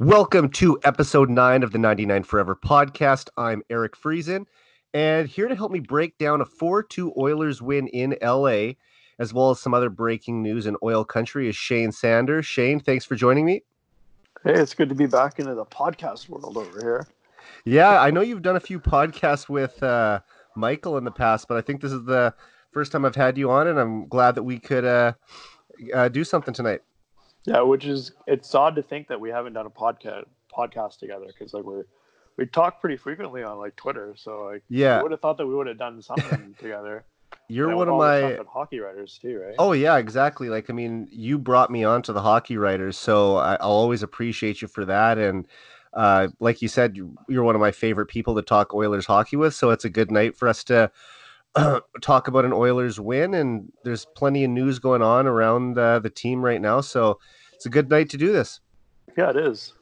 Welcome to episode nine of the 99 Forever podcast. I'm Eric Friesen, and here to help me break down a 4 2 Oilers win in LA, as well as some other breaking news in oil country, is Shane Sanders. Shane, thanks for joining me. Hey, it's good to be back into the podcast world over here. Yeah, I know you've done a few podcasts with uh, Michael in the past, but I think this is the first time I've had you on, and I'm glad that we could uh, uh, do something tonight. Yeah, which is it's odd to think that we haven't done a podcast podcast together because like we're we talk pretty frequently on like Twitter. So like yeah, I would have thought that we would have done something together. You're one of my hockey writers too, right? Oh yeah, exactly. Like I mean, you brought me on to the hockey writers, so I, will always appreciate you for that. And uh, like you said, you're one of my favorite people to talk Oilers hockey with. So it's a good night for us to talk about an Oilers win, and there's plenty of news going on around uh, the team right now. So it's a good night to do this. Yeah, it is.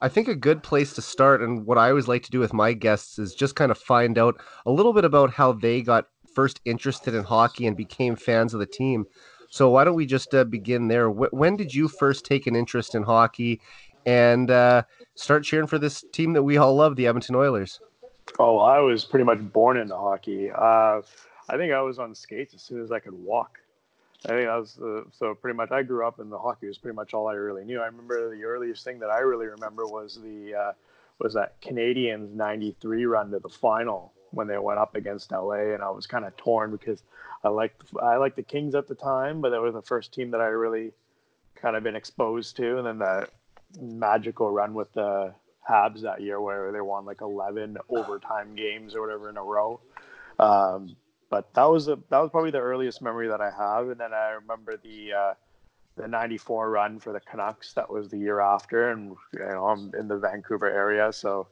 I think a good place to start, and what I always like to do with my guests, is just kind of find out a little bit about how they got first interested in hockey and became fans of the team. So why don't we just uh, begin there? Wh- when did you first take an interest in hockey and uh, start cheering for this team that we all love, the Edmonton Oilers? Oh, I was pretty much born into hockey. Uh, I think I was on skates as soon as I could walk. I think that was the, so pretty much. I grew up in the hockey was pretty much all I really knew. I remember the earliest thing that I really remember was the uh, was that Canadiens '93 run to the final when they went up against LA, and I was kind of torn because I liked I liked the Kings at the time, but that was the first team that I really kind of been exposed to, and then that magical run with the Habs that year where they won like 11 overtime games or whatever in a row. Um, but that was a, that was probably the earliest memory that I have. And then I remember the uh, the '94 run for the Canucks. That was the year after, and you know I'm in the Vancouver area, so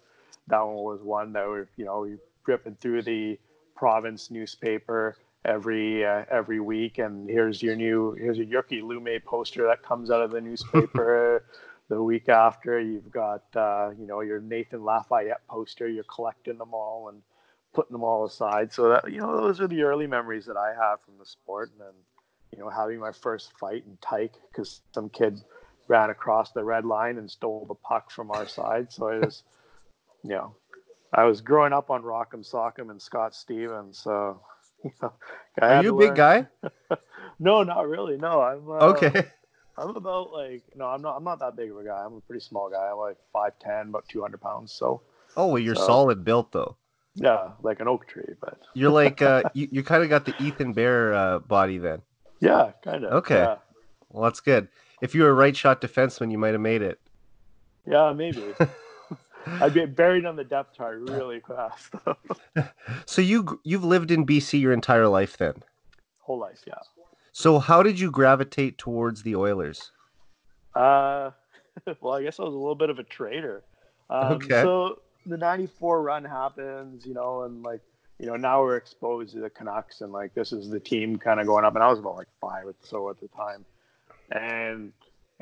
that one was one that we you know we ripping through the province newspaper every uh, every week, and here's your new here's your Jyrki Lumme poster that comes out of the newspaper. The week after, you've got uh, you know your Nathan Lafayette poster. You're collecting them all and putting them all aside. So that you know those are the early memories that I have from the sport, and then you know having my first fight in Tyke because some kid ran across the red line and stole the puck from our side. So I was, you know, I was growing up on Rock'em Sock'em and Scott Stevens. So, you know, are you a big guy? no, not really. No, I'm uh, okay. I'm about like no, I'm not. I'm not that big of a guy. I'm a pretty small guy. I'm like five ten, about two hundred pounds. So. Oh well, you're so, solid built though. Yeah, like an oak tree, but you're like uh, you, you kind of got the Ethan Bear uh, body then. Yeah, kind of. Okay. Yeah. Well, that's good. If you were a right shot defenseman, you might have made it. Yeah, maybe. I'd get buried on the depth chart really fast. Though. So you you've lived in BC your entire life then? Whole life, yeah. So how did you gravitate towards the Oilers? Uh, well, I guess I was a little bit of a traitor. Um, okay. So the 94 run happens, you know, and like, you know, now we're exposed to the Canucks and like this is the team kind of going up. And I was about like five or so at the time. And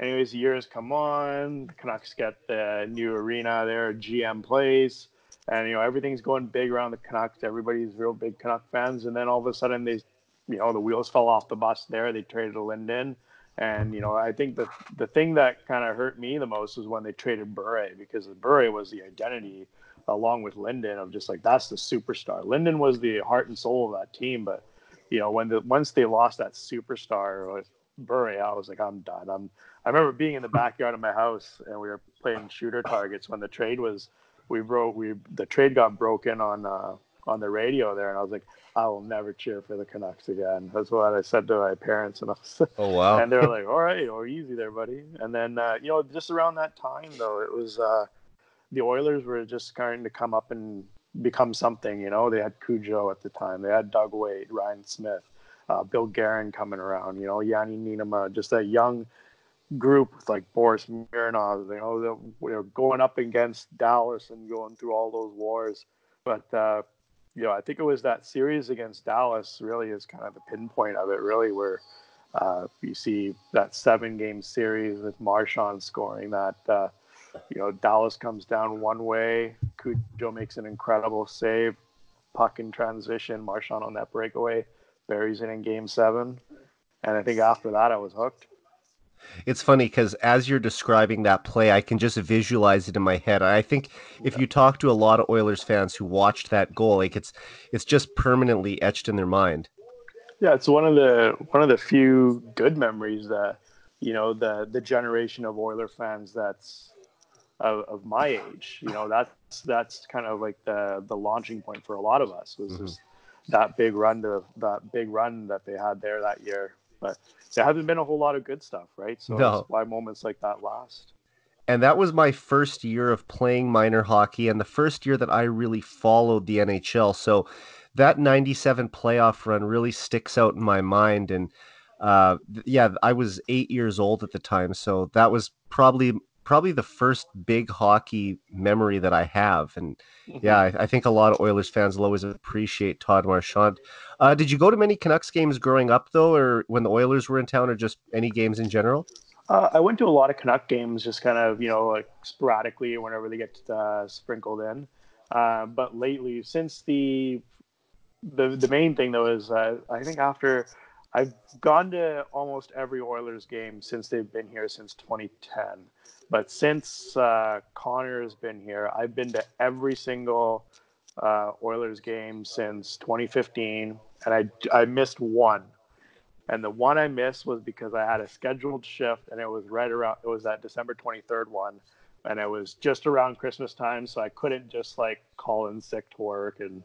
anyways, years come on, the Canucks get the new arena there, GM Place. And, you know, everything's going big around the Canucks. Everybody's real big Canuck fans. And then all of a sudden they, you know, the wheels fell off the bus there. They traded Linden. And you know, I think the the thing that kind of hurt me the most was when they traded Bure because Bure was the identity along with Linden of just like that's the superstar. Linden was the heart and soul of that team, but you know, when the once they lost that superstar with Bure, I was like, I'm done. I'm I remember being in the backyard of my house and we were playing shooter targets when the trade was we broke we the trade got broken on uh on the radio there and I was like, I will never cheer for the Canucks again. That's what I said to my parents, and I was, oh wow, and they're like, all right, or easy there, buddy. And then uh, you know, just around that time though, it was uh, the Oilers were just starting to come up and become something. You know, they had Cujo at the time, they had Doug Weight, Ryan Smyth, uh, Bill Guerin coming around. You know, Janne Niinimaa, just a young group with like Boris Mironov. You know, they were going up against Dallas and going through all those wars, but uh, you know, I think it was that series against Dallas really is kind of the pinpoint of it, really, where uh, you see that seven game series with Marchant scoring that, uh, you know, Dallas comes down one way, Cujo makes an incredible save, puck in transition, Marchant on that breakaway, buries it in game seven. And I think after that, I was hooked. It's funny because as you're describing that play, I can just visualize it in my head. I think if you talk to a lot of Oilers fans who watched that goal, like it's it's just permanently etched in their mind. Yeah, it's one of the one of the few good memories that you know the the generation of Oiler fans that's of, of my age. You know, that's that's kind of like the the launching point for a lot of us was mm-hmm. that big run to that big run that they had there that year. But there hasn't been a whole lot of good stuff, right? So no. that's why moments like that last. And that was my first year of playing minor hockey and the first year that I really followed the NHL. So that 97 playoff run really sticks out in my mind. And uh, yeah, I was eight years old at the time. So that was probably probably the first big hockey memory that I have. And mm-hmm. yeah, I, I, think a lot of Oilers fans will always appreciate Todd Marchant. Uh, did you go to many Canucks games growing up, though, or when the Oilers were in town, or just any games in general? Uh, I went to a lot of Canuck games, just kind of, you know, like sporadically whenever they get uh, sprinkled in. Uh, but lately, since the the the main thing though is uh, I think after I've gone to almost every Oilers game since they've been here since 2010. But since uh, Connor has been here, I've been to every single uh, Oilers game since 2015, and I I missed one, and the one I missed was because I had a scheduled shift, and it was right around it was that December 23rd one, and it was just around Christmas time, so I couldn't just like call in sick to work and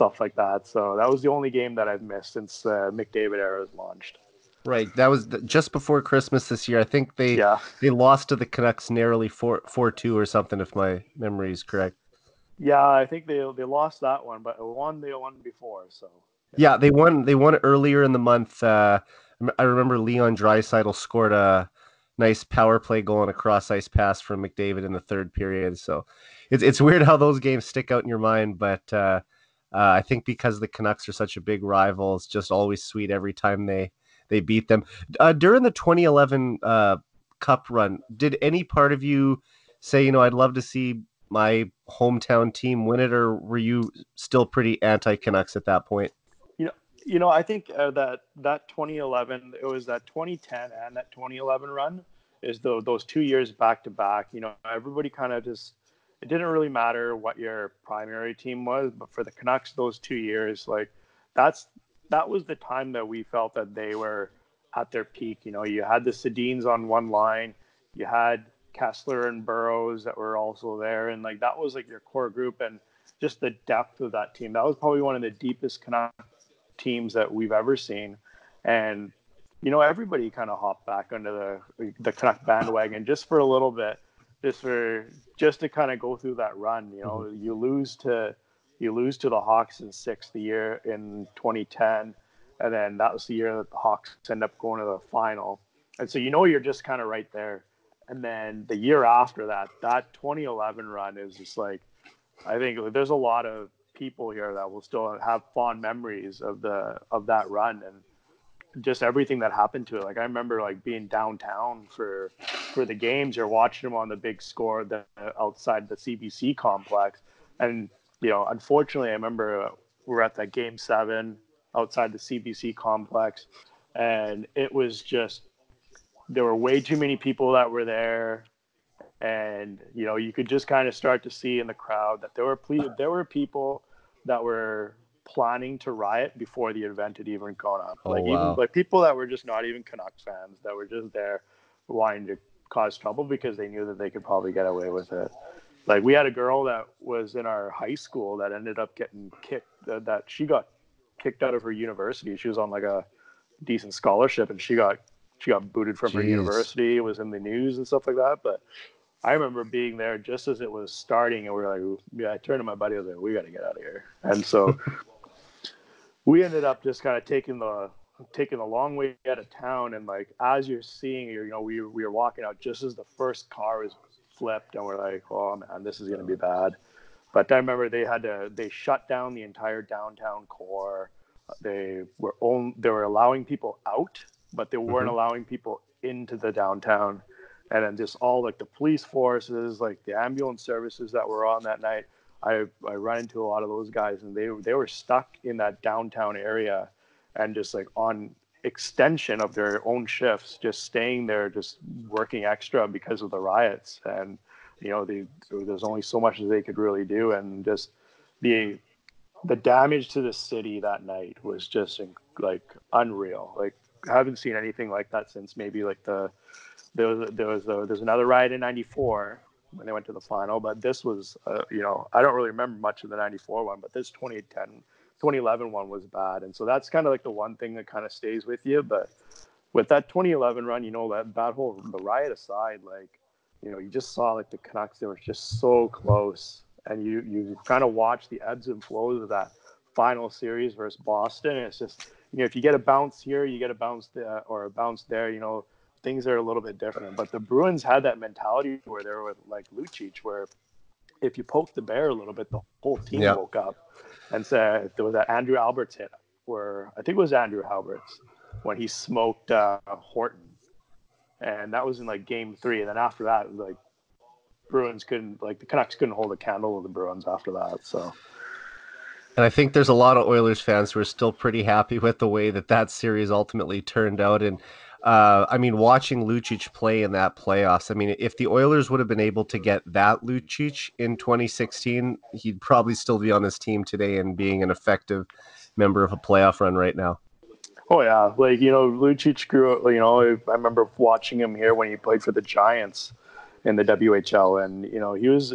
stuff like that. So that was the only game that I've missed since uh, McDavid era has launched. Right. That was just before Christmas this year. I think they yeah. they lost to the Canucks narrowly 4 4 2 or something, if my memory is correct. Yeah, I think they they lost that one, but won they won before. So yeah, yeah they won they won earlier in the month. Uh, I remember Leon Draisaitl scored a nice power play goal and a cross ice pass from McDavid in the third period. So it's it's weird how those games stick out in your mind, but uh, uh, I think because the Canucks are such a big rival, it's just always sweet every time they they beat them. Uh, during the 2011 uh, Cup run, did any part of you say, you know, I'd love to see my hometown team win it, or were you still pretty anti Canucks at that point? You know, you know, I think uh, that that 2011, it was that 2010 and that 2011 run is the, those two years back to back. You know, everybody kind of just it didn't really matter what your primary team was, but for the Canucks, those two years, like that's that was the time that we felt that they were at their peak. You know, you had the Sedins on one line, you had Kesler and Burrows that were also there, and like that was like your core group, and just the depth of that team. That was probably one of the deepest Canuck teams that we've ever seen, and you know everybody kind of hopped back under the the Canuck bandwagon just for a little bit, just for just to kind of go through that run. You know, mm-hmm. you lose to you lose to the Hawks in sixth year in 2010, and then that was the year that the Hawks end up going to the final. And so you know you're just kind of right there. And then the year after that, that 2011 run is just like, I think there's a lot of people here that will still have fond memories of the of that run and just everything that happened to it. Like I remember like being downtown for for the games or watching them on the big score the outside the CBC complex, and you know, unfortunately, I remember uh, we were at that game seven outside the CBC complex, and it was just there were way too many people that were there, and you know, you could just kind of start to see in the crowd that there were ple- there were people that were planning to riot before the event had even gone up. Oh, like wow. even like people that were just not even Canucks fans that were just there wanting to cause trouble because they knew that they could probably get away with it like we had a girl that was in our high school that ended up getting kicked uh, that she got kicked out of her university she was on like a decent scholarship and she got she got booted from Jeez. her university it was in the news and stuff like that but i remember being there just as it was starting and we were like yeah i turned to my buddy I was like we got to get out of here and so we ended up just kind of taking the taking the long way out of town and like as you're seeing you know we, we were walking out just as the first car was flipped and we're like, oh man, this is going to be bad. But I remember they had to, they shut down the entire downtown core. They were only, they were allowing people out, but they weren't mm-hmm. allowing people into the downtown. And then just all like the police forces, like the ambulance services that were on that night. I, I run into a lot of those guys and they, they were stuck in that downtown area and just like on extension of their own shifts, just staying there, just working extra because of the riots. And, you know, they, there's only so much that they could really do. And just the, the damage to the city that night was just like unreal. Like I haven't seen anything like that since maybe like the, there was, there was, a, there's another riot in 94 when they went to the final, but this was, uh, you know, I don't really remember much of the 94 one, but this 2010 2011 one was bad, and so that's kind of like the one thing that kind of stays with you. But with that 2011 run, you know that that whole the riot aside, like you know, you just saw like the Canucks they were just so close, and you you kind of watch the ebbs and flows of that final series versus Boston. And it's just you know if you get a bounce here, you get a bounce there, or a bounce there, you know things are a little bit different. But the Bruins had that mentality where they were with like Lucic, where if you poke the bear a little bit, the whole team yep. woke up and said there was that Andrew Alberts hit where I think it was Andrew Alberts when he smoked uh, Horton, and that was in like Game Three. And then after that, like Bruins couldn't like the Canucks couldn't hold a candle to the Bruins after that. So. And I think there's a lot of Oilers fans who are still pretty happy with the way that that series ultimately turned out. And uh, I mean, watching Lucic play in that playoffs, I mean, if the Oilers would have been able to get that Lucic in 2016, he'd probably still be on this team today and being an effective member of a playoff run right now. Oh yeah, like you know, Lucic grew up. You know, I remember watching him here when he played for the Giants in the WHL, and you know, he was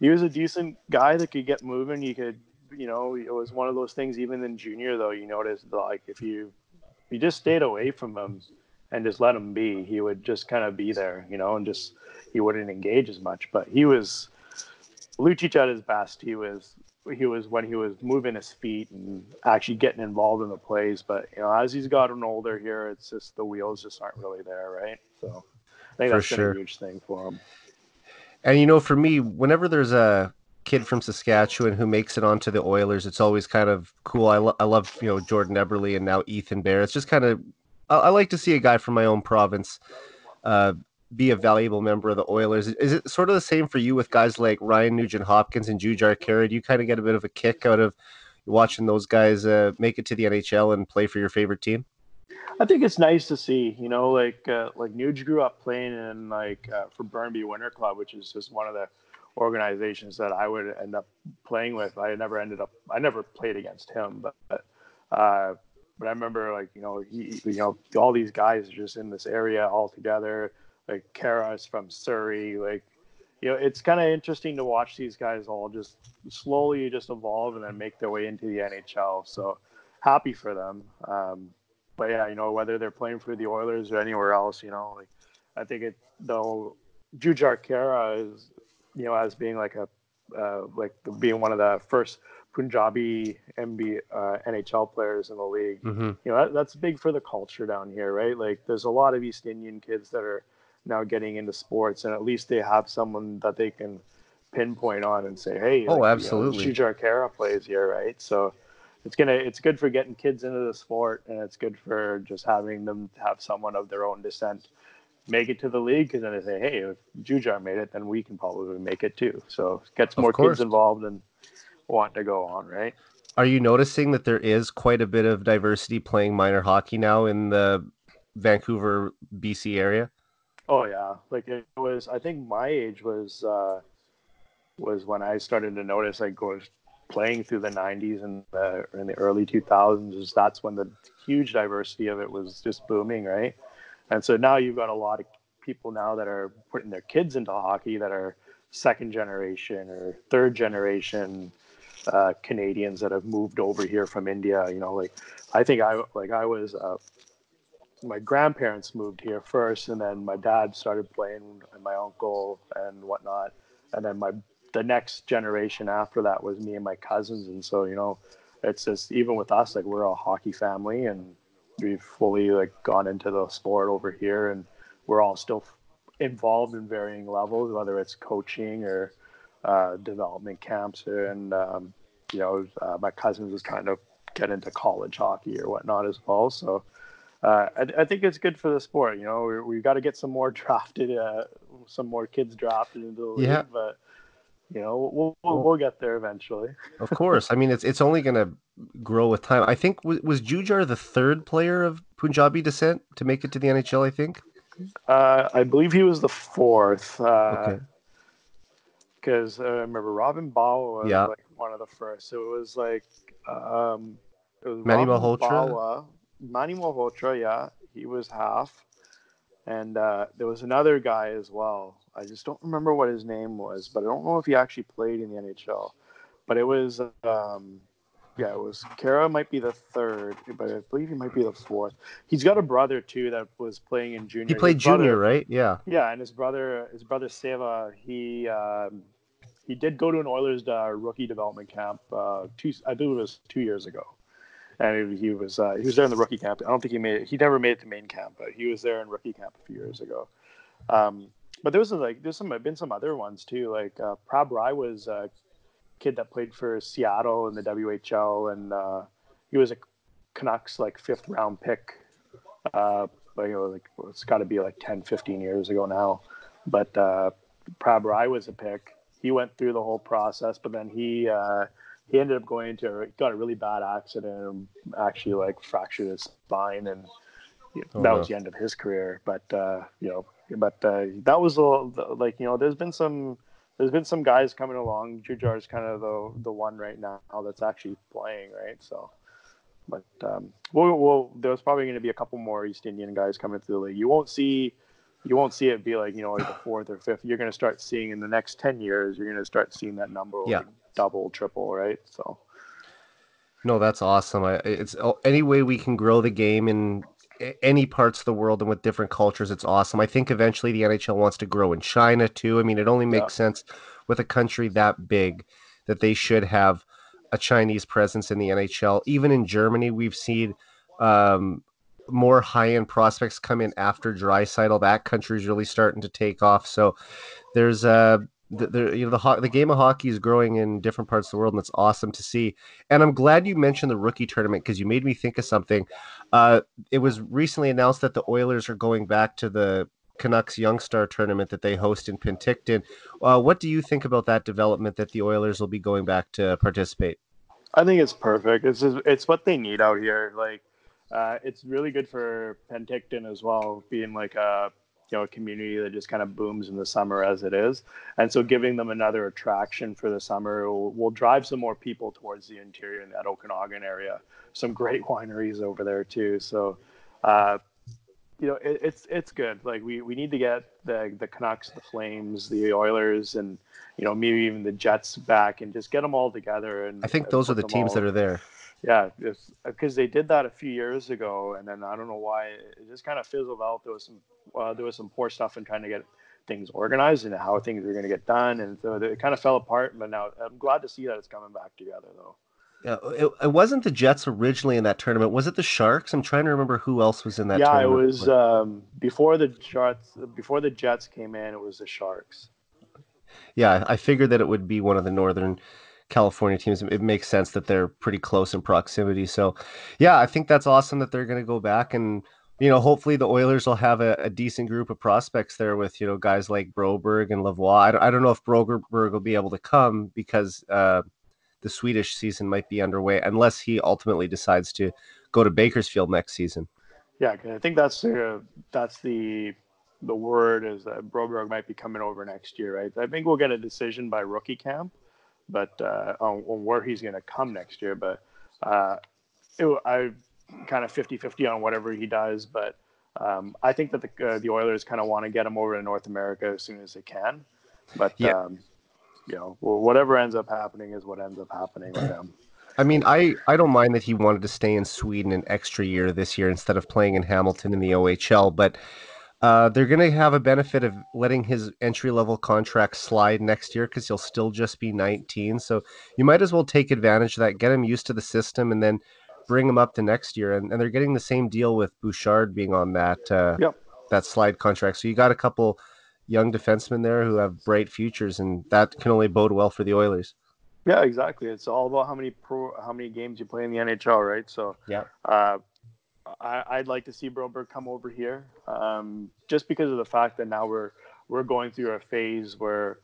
he was a decent guy that could get moving. He could, you know, it was one of those things. Even in junior, though, you noticed like if you you just stayed away from him and just let him be. He would just kind of be there, you know, and just he wouldn't engage as much. But he was Lucic at his best. He was he was when he was moving his feet and actually getting involved in the plays. But you know, as he's gotten older here, it's just the wheels just aren't really there, right? So I think that's sure. been a huge thing for him. And you know, for me, whenever there's a kid from Saskatchewan who makes it onto the Oilers, it's always kind of cool. I, lo- I love you know Jordan Eberle and now Ethan Bear. It's just kind of I, I like to see a guy from my own province uh, be a valuable member of the Oilers. Is it sort of the same for you with guys like Ryan Nugent Hopkins and Jujhar Khaira? Do you kind of get a bit of a kick out of watching those guys uh, make it to the NHL and play for your favorite team? I think it's nice to see, you know, like uh, like Nuge grew up playing in like uh, for Burnaby Winter Club, which is just one of the organizations that I would end up playing with. I never ended up, I never played against him, but uh, but I remember like you know he you know all these guys are just in this area all together. Like Khaira's from Surrey, like you know it's kind of interesting to watch these guys all just slowly just evolve and then make their way into the NHL. So happy for them. Um, but yeah, you know whether they're playing for the Oilers or anywhere else, you know, like I think it though Jujhar Khaira is you know as being like a uh, like being one of the first Punjabi MB uh, NHL players in the league. Mm-hmm. You know, that, that's big for the culture down here, right? Like, there's a lot of East Indian kids that are now getting into sports, and at least they have someone that they can pinpoint on and say, "Hey, oh, like, absolutely, you know, plays here, right?" So it's gonna it's good for getting kids into the sport, and it's good for just having them have someone of their own descent make it to the league because then they say, "Hey, if Jujhar made it, then we can probably make it too." So it gets more kids involved and want to go on, right? Are you noticing that there is quite a bit of diversity playing minor hockey now in the Vancouver, BC area? Oh yeah, like it was. I think my age was uh, was when I started to notice like was playing through the '90s and the, in the early 2000s. That's when the huge diversity of it was just booming, right? And so now you've got a lot of people now that are putting their kids into hockey that are second generation or third generation uh, Canadians that have moved over here from India. You know, like I think I like I was uh, my grandparents moved here first, and then my dad started playing, and my uncle and whatnot, and then my the next generation after that was me and my cousins, and so you know, it's just even with us, like we're a hockey family, and we've fully like gone into the sport over here, and we're all still involved in varying levels, whether it's coaching or uh, development camps, and um, you know, uh, my cousins is trying to get into college hockey or whatnot as well. So uh, I, I, think it's good for the sport. You know, we, we got to get some more drafted, uh, some more kids drafted into the league. Yeah. But you know, we'll we'll, we'll get there eventually. of course, I mean it's it's only going to grow with time. I think was, was Jujhar the third player of Punjabi descent to make it to the NHL. I think. Uh, I believe he was the fourth. Uh, okay. Because uh, I remember Robin Bawa was yeah. like one of the first. So it was like um, it was Manny Malhotra. Manny Malhotra, yeah, he was half, and uh, there was another guy as well. I just don't remember what his name was, but I don't know if he actually played in the NHL. But it was um, yeah, it was Khaira might be the third, but I believe he might be the fourth. He's got a brother too that was playing in junior. He played junior, right? Yeah. Yeah, and his brother, his brother Seva, he um, he did go to an Oilers uh, rookie development camp. Uh, two, I believe it was two years ago, and he was uh, he was there in the rookie camp. I don't think he made it, he never made it to main camp, but he was there in rookie camp a few years ago. Um, but there was like there's some been some other ones too. Like uh, Prab Rai was a kid that played for Seattle in the WHL, and uh, he was a Canucks like fifth round pick. Uh, but, you know, like it's got to be like 10, 15 years ago now. But uh, Prab Rai was a pick. He went through the whole process, but then he uh, he ended up going into got a really bad accident and actually like fractured his spine, and you know, oh, that no. was the end of his career. But uh, you know, but uh, that was a, like you know, there's been some there's been some guys coming along. Jujhar is kind of the the one right now that's actually playing, right? So, but um, we'll, we'll there's probably going to be a couple more East Indian guys coming through the league. You won't see you won't see it be like you know like the fourth or fifth. You're going to start seeing in the next ten years. You're going to start seeing that number yeah. like double, triple, right? So. No, that's awesome. I, it's oh, any way we can grow the game in any parts of the world and with different cultures, it's awesome. I think eventually the NHL wants to grow in China too. I mean, it only makes yeah. sense with a country that big that they should have a Chinese presence in the NHL. Even in Germany, we've seen um, more high end prospects come in after Draisaitl. That country is really starting to take off. So there's a uh, the, the, you know the the game of hockey is growing in different parts of the world, and it's awesome to see. And I'm glad you mentioned the rookie tournament because you made me think of something. Uh, it was recently announced that the Oilers are going back to the Canucks Young Star tournament that they host in Penticton. Uh, what do you think about that development that the Oilers will be going back to participate? I think it's perfect. It's just, it's what they need out here. Like, uh, it's really good for Penticton as well, being like a you know a community that just kind of booms in the summer as it is. And so giving them another attraction for the summer will, will drive some more people towards the interior in that okanagan area. Some great wineries over there too. So uh, you know it, it's it's good. Like we, we need to get the the canucks the flames the oilers and you know maybe even the jets back and just get them all together and i think those are the teams all, that are there yeah, because they did that a few years ago, and then I don't know why it just kind of fizzled out. There was some uh, there was some poor stuff in trying to get things organized and how things were going to get done, and so it kind of fell apart. But now I'm glad to see that it's coming back together, though. Yeah, it, it wasn't the Jets originally in that tournament. Was it the Sharks? I'm trying to remember who else was in that. Yeah, tournament. it was um, before the Jets. Before the Jets came in, it was the Sharks. Yeah, I figured that it would be one of the northern California teams, it makes sense that they're pretty close in proximity. So, yeah, I think that's awesome that they're going to go back and you know, hopefully the Oilers will have a, a, decent group of prospects there with you know guys like Broberg and Lavoie. I don't, I don't know if Broberg will be able to come because uh, the Swedish season might be underway unless he ultimately decides to go to Bakersfield next season. Yeah, I think that's uh, that's the the word is that Broberg might be coming over next year, right? I think we'll get a decision by rookie camp but uh, on, on, where he's going to come next year. But uh, it, I kind of 50-50 on whatever he does. But um, I think that the uh, the Oilers kind of want to get him over to North America as soon as they can. But yeah. um, you know, well, whatever ends up happening is what ends up happening with him. I mean, I, I don't mind that he wanted to stay in Sweden an extra year this year instead of playing in Hamilton in the OHL, but uh, they're going to have a benefit of letting his entry level contract slide next year because he'll still just be 19. So you might as well take advantage of that, get him used to the system, and then bring him up to next year. And, and they're getting the same deal with Bouchard being on that uh, yep. that slide contract. So you got a couple young defensemen there who have bright futures, and that can only bode well for the Oilers. Yeah, exactly. It's all about how many pro, how many games you play in the NHL, right? So yeah, uh, I, would like to see Broberg come over here, um, just because of the fact that now we're we're going through a phase where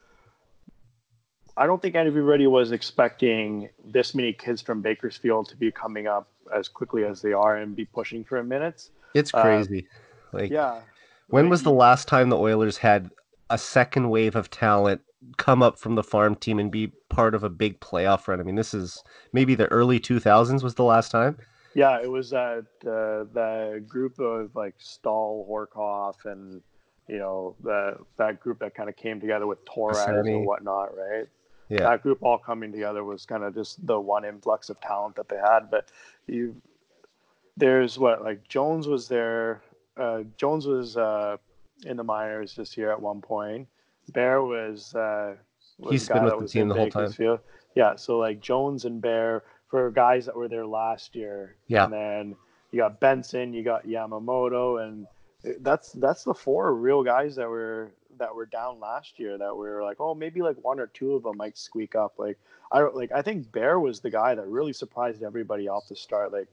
I, don't think anybody was expecting this many kids from Bakersfield to be coming up as quickly as they are and be pushing for minutes. It's uh, crazy. Like yeah. When was the last time the Oilers had a second wave of talent come up from the farm team and be part of a big playoff run? I mean, this is maybe the early 2000s was the last time. Yeah, it was that uh, the group of like Stoll, Horcoff, and you know the that group that kind of came together with Torres and whatnot, right? Yeah. That group all coming together was kind of just the one influx of talent that they had. But you, there's what like Jones was there. Uh, Jones was uh, in the minors this year at one point. Bear was. Uh, was He's been with the team the whole time. Yeah, so like Jones and Bear for guys that were there last year. Yeah. And then you got Benson, you got Yamamoto, and that's that's the four real guys that were that were down last year that were like, oh, maybe like one or two of them might squeak up. Like I don't like I think Bear was the guy that really surprised everybody off the start. Like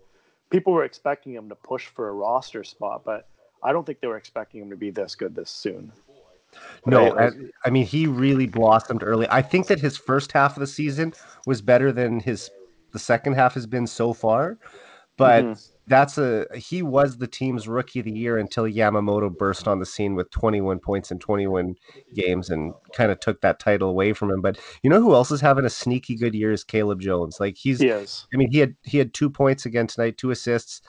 people were expecting him to push for a roster spot, but I don't think they were expecting him to be this good this soon. No, I, I mean he really blossomed early. I think that his first half of the season was better than his the second half has been so far. But mm-hmm. that's a he was the team's rookie of the year until Yamamoto burst on the scene with 21 points in 21 games and kind of took that title away from him. But you know who else is having a sneaky good year is Caleb Jones. Like he's he is. I mean he had he had two points again tonight, two assists.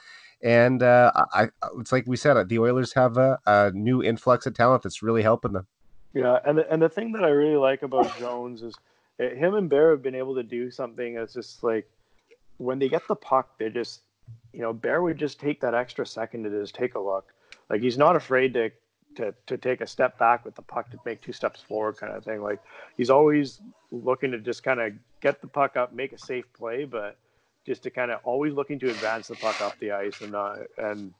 And uh, I, it's like we said, the Oilers have a, a new influx of talent that's really helping them. Yeah, and the, and the thing that I really like about Jones is Eh, him and Bear have been able to do something that's just like when they get the puck, they just you know Bear would just take that extra second to just take a look. Like he's not afraid to to to take a step back with the puck to make two steps forward, kind of thing. Like he's always looking to just kind of get the puck up, make a safe play, but just to kind of always looking to advance the puck up the ice and not and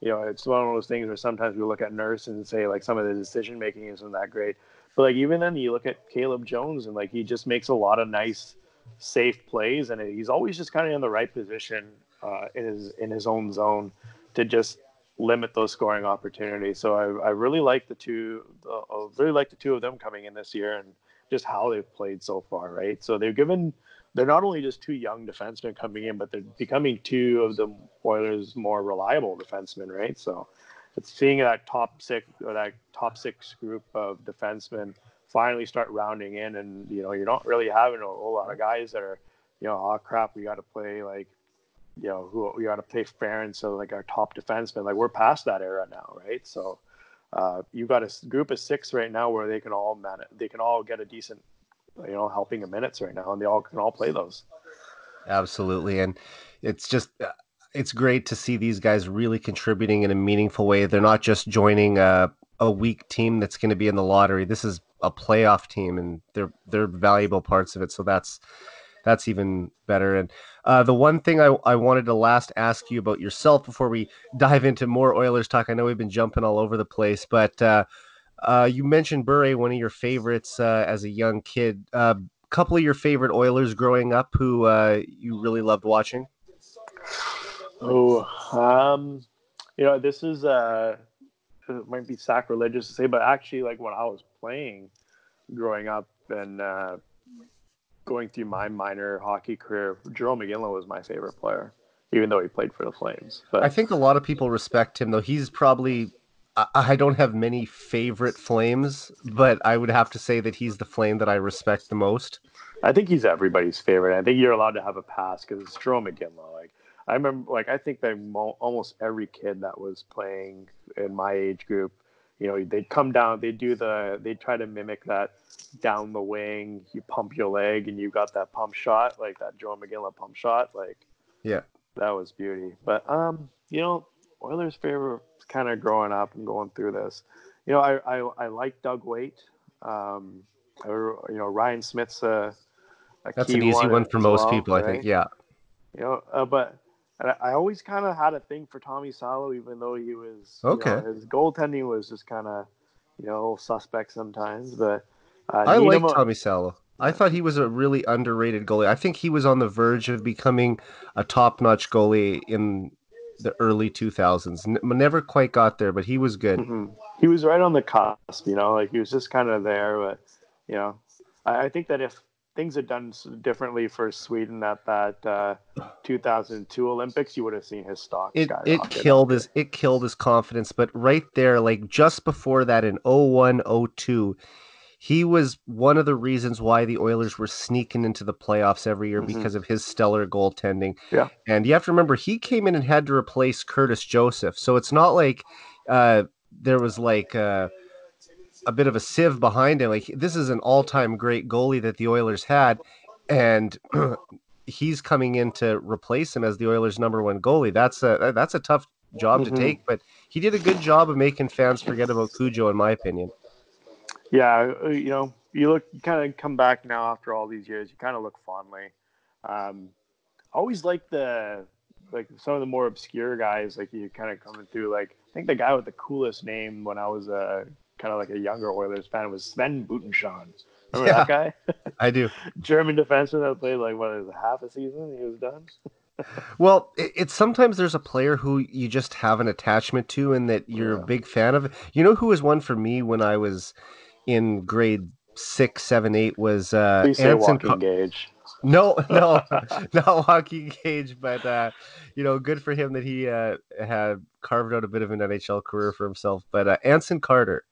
you know it's one of those things where sometimes we look at Nurse and say like some of the decision making isn't that great, but like even then you look at Caleb Jones and like he just makes a lot of nice safe plays and he's always just kind of in the right position uh, in his in his own zone to just limit those scoring opportunities. So I, I really like the two, uh, really like the two of them coming in this year and just how they've played so far, right? So they've given, they're not only just two young defensemen coming in, but they're becoming two of the Oilers' more reliable defensemen, right? So it's seeing that top six or that top six group of defensemen finally start rounding in, and you know you're not really having a whole lot of guys that are, you know, oh crap, we got to play like you know, who we got to play fair and so like our top defensemen, like we're past that era now, right? So uh, you got a group of six right now where they can all man they can all get a decent, you know, helping of minutes right now, and they all can all play those. Absolutely, and it's just uh, it's great to see these guys really contributing in a meaningful way. They're not just joining a a weak team that's going to be in the lottery. This is a playoff team, and they're they're valuable parts of it. So that's that's even better. And uh, the one thing I, I wanted to last ask you about yourself before we dive into more Oilers talk. I know we've been jumping all over the place, but uh, uh, you mentioned Bure, one of your favorites uh, as a young kid. A uh, couple of your favorite Oilers growing up who uh, you really loved watching. Oh, um, you know, this is uh, it might be sacrilegious to say, but actually, like when I was playing growing up and uh, going through my minor hockey career, Jarome Iginla was my favorite player, even though he played for the Flames. But I think a lot of people respect him, though. He's probably I don't have many favorite Flames, but I would have to say that he's the Flame that I respect the most. I think he's everybody's favorite. I think you're allowed to have a pass because it's Jarome Iginla. Like I remember, like I think that mo- almost every kid that was playing in my age group you know, they'd come down, they'd do the, they'd try to mimic that down the wing, you pump your leg and you got that pump shot, like that Joe McGill pump shot. Like, yeah, that was beauty. But, um, you know, Oilers' favorite kind of growing up and going through this, you know, I, I, I like Doug Weight. Um, or, you know, Ryan Smyth's a, a that's an easy one, one for most well, people, right? I think. Yeah. You know, uh, but and I, always kind of had a thing for Tommy Salo, even though he was okay. You know, his goaltending was just kind of you know suspect sometimes. But uh, I like Tommy Salo. I thought he was a really underrated goalie. I think he was on the verge of becoming a top-notch goalie in the early 2000s. N- never quite got there, but he was good. Mm-hmm. He was right on the cusp, you know, like he was just kind of there. But you know, I, I think that if things had done differently for Sweden at that uh, 2002 Olympics, you would have seen his stock. It it killed his it killed his confidence. But right there, like just before that in 01, 02, he was one of the reasons why the Oilers were sneaking into the playoffs every year mm-hmm. because of his stellar goaltending. Yeah. And you have to remember he came in and had to replace Curtis Joseph. So it's not like uh, there was like uh, a bit of a sieve behind him. Like this is an all-time great goalie that the Oilers had and he's coming in to replace him as the Oilers number 1 goalie. That's a that's a tough job mm-hmm. to take, but he did a good job of making fans forget about Cujo in my opinion yeah, uh, you know, you look, you kind of come back now after all these years. You kind of look fondly. Um, always like the like some of the more obscure guys, like you kind of coming through. Like I think the guy with the coolest name when I was a kind of like a younger Oilers fan was Sven Butenschon. Remember yeah, that guy? I do. German defenseman that played like what is half a season? He was done. well, it, it's sometimes there's a player who you just have an attachment to and that you're yeah. a big fan of. You know who was one for me when I was in grade six, seven, eight was uh, Please Anson Walking Gage. No, no, not Walking Gage, but uh, you know, good for him that he uh, had carved out a bit of an NHL career for himself. But uh, Anson Carter,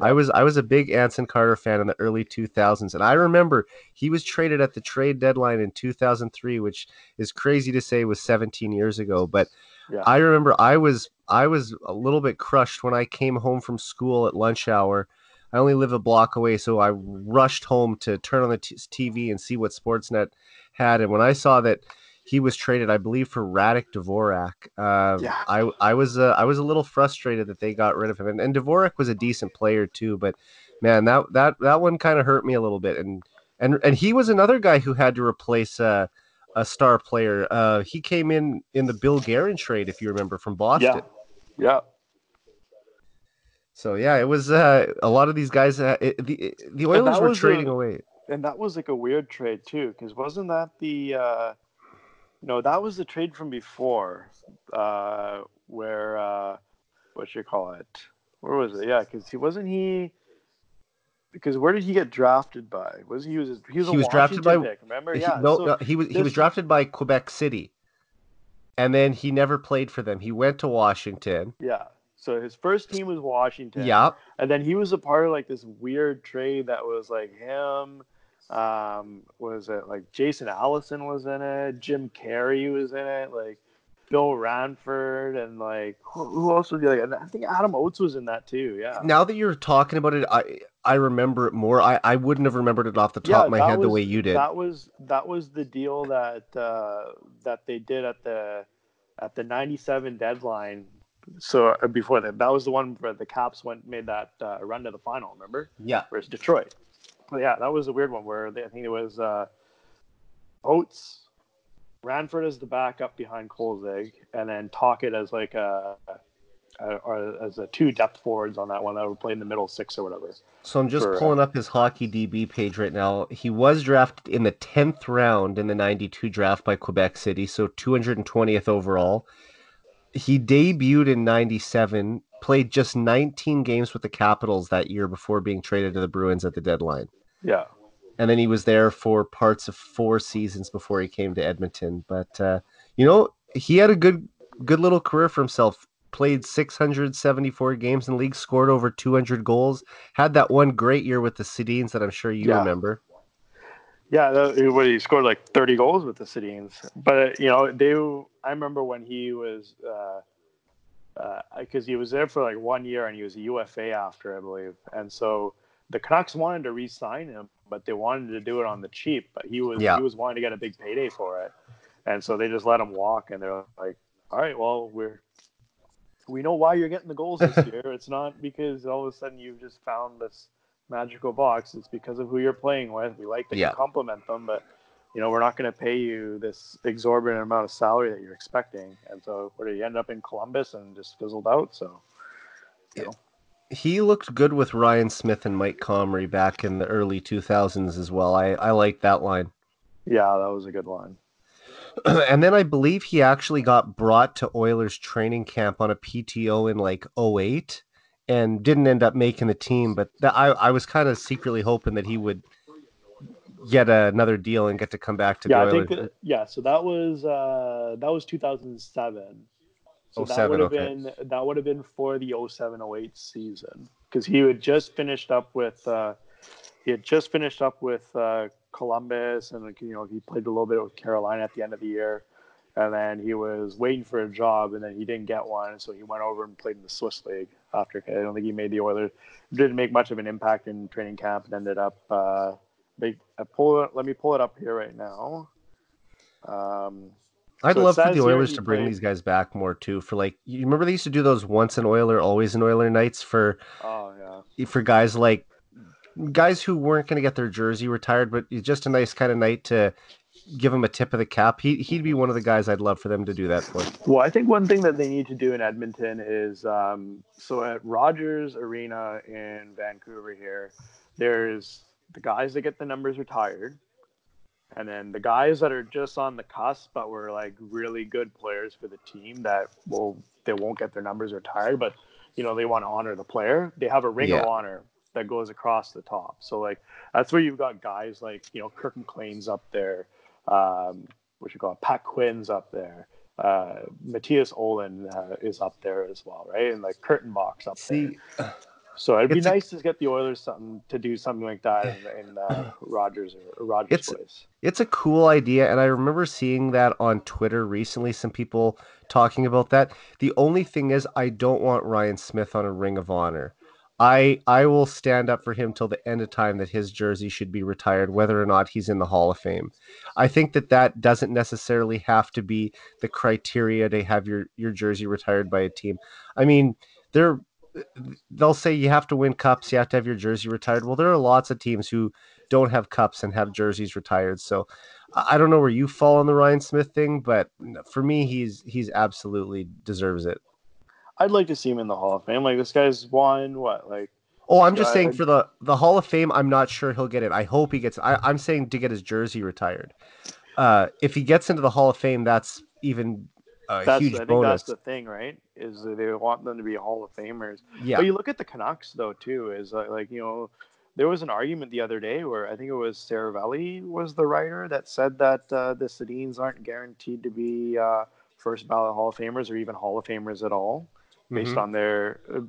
I was I was a big Anson Carter fan in the early 2000s, and I remember he was traded at the trade deadline in 2003, which is crazy to say was 17 years ago. But yeah. I remember I was I was a little bit crushed when I came home from school at lunch hour I only live a block away, so I rushed home to turn on the t- TV and see what Sportsnet had. And when I saw that he was traded, I believe, for Radek Dvorak, uh, yeah. I I was uh, I was a little frustrated that they got rid of him. And, and Dvorak was a decent player too, but man, that that that one kind of hurt me a little bit. And and and he was another guy who had to replace. Uh, a star player. Uh, he came in in the Bill Guerin trade, if you remember, from Boston. Yeah, yeah. So yeah, it was uh, a lot of these guys. Uh, it, the the Oilers were trading a, away, and that was like a weird trade too, because wasn't that the uh, no, that was the trade from before, uh, where uh, what you call it? Where was it? Yeah, because he wasn't he. Because where did he get drafted by? Was he, he was he was, he was drafted by pick, remember? He, yeah, no, so no, he was this, he was drafted by Quebec City, and then he never played for them. He went to Washington. Yeah so his first team was Washington. Yeah. And then he was a part of like this weird trade that was like him. Um, was it like Jason Allison was in it? Jim Carey was in it. Like Bill Ranford and like who else was like? I think Adam Oates was in that too. Yeah. Now that you're talking about it, I I remember it more. I, I wouldn't have remembered it off the top yeah, of my head was, the way you did. That was that was the deal that uh, that they did at the at the 97 deadline so uh, before that, that was the one where the Caps went made that uh, run to the final. Remember? Yeah. Versus Detroit. But yeah, that was a weird one where they, I think it was uh, Oates, Ranford as the backup behind Kolzig, and then Tocchet as like a, a, or as a two depth forwards on that one that would play in the middle six or whatever. So I'm just for, uh, pulling up his hockey DB page right now. He was drafted in the tenth round in the '92 draft by Quebec City, so 220th overall he debuted in 97 played just 19 games with the capitals that year before being traded to the bruins at the deadline yeah and then he was there for parts of four seasons before he came to edmonton but uh, you know he had a good good little career for himself played 674 games in the league scored over 200 goals had that one great year with the Sedins that i'm sure you yeah. remember yeah, that, what he scored like 30 goals with the Sedins. But you know, they. I remember when he was, because uh, he was there for like one year and he was a UFA after, I believe. And so the Canucks wanted to re-sign him, but they wanted to do it on the cheap. But he was yeah. he was wanting to get a big payday for it, and so they just let him walk. And they're like, "All right, well, we're we know why you're getting the goals this year. it's not because all of a sudden you've just found this." magical box. It's because of who you're playing with. We like to yeah. compliment them, but you know we're not going to pay you this exorbitant amount of salary that you're expecting. And so, where did he end up in Columbus and just fizzled out? So, you know. He looked good with Ryan Smyth and Mike Comrie back in the early 2000s as well. I, I like that line. Yeah, that was a good line. and then I believe he actually got brought to Oilers training camp on a PTO in like 08 and didn't end up making the team. But I, I was kind of secretly hoping that he would get another deal and get to come back to yeah, the I think that, yeah. So that was uh, that was 2007. So that 07, would have okay. been that would have been for the 07-08 season because he had just finished up with uh, he had just finished up with uh, Columbus and you know he played a little bit with Carolina at the end of the year, and then he was waiting for a job and then he didn't get one, so he went over and played in the Swiss league after. I don't think he made the Oilers. Didn't make much of an impact in training camp and ended up. Uh, they I pull it. Let me pull it up here right now. Um, I'd So love for the Oilers to bring played- these guys back more too. For like, you remember they used to do those once an Oiler, always an Oiler nights for oh yeah. for guys like guys who weren't going to get their jersey retired, but just a nice kind of night to give him a tip of the cap. He he'd be one of the guys I'd love for them to do that for. Well, I think one thing that they need to do in Edmonton is um, so at Rogers Arena in Vancouver here, there's the guys that get the numbers retired, and then the guys that are just on the cusp but were like really good players for the team that will they won't get their numbers retired, but you know they want to honor the player. They have a ring Yeah. of honor that goes across the top. So like that's where you've got guys like you know Kirk McLean's up there, um, what you call it, Pat Quinn's up there uh, Mattias Ohlund uh, is up there as well, right? And like Kurtenbach up there. So it'd be it's a- nice to get the Oilers something to do something like that in, in uh, Rogers or Rogers It's- place. It's a cool idea, and I remember seeing that on Twitter recently. Some people talking about that. The only thing is, I don't want Ryan Smyth on a Ring of Honor. I I will stand up for him till the end of time that his jersey should be retired, whether or not he's in the Hall of Fame. I think that that doesn't necessarily have to be the criteria to have your your jersey retired by a team. I mean, they're they'll say you have to win cups, you have to have your jersey retired. Well, there are lots of teams who don't have cups and have jerseys retired. So I don't know where you fall on the Ryan Smyth thing, but for me, he's he's absolutely deserves it. I'd like to see him in the Hall of Fame. Like this guy's won what? Like Oh, I'm just Yeah, saying for the the Hall of Fame, I'm not sure he'll get it. I hope he gets. I, I'm saying to get his jersey retired. Uh, if he gets into the Hall of Fame, that's even a that's huge I think bonus. that's the thing, right? Is that they want them to be Hall of Famers. yeah, But you look at the Canucks though too. Is like, like you know, there was an argument the other day where I think it was Seravalli was the writer that said that uh, the Sedins aren't guaranteed to be uh, first ballot Hall of Famers or even Hall of Famers at all, based Mhm. on their uh,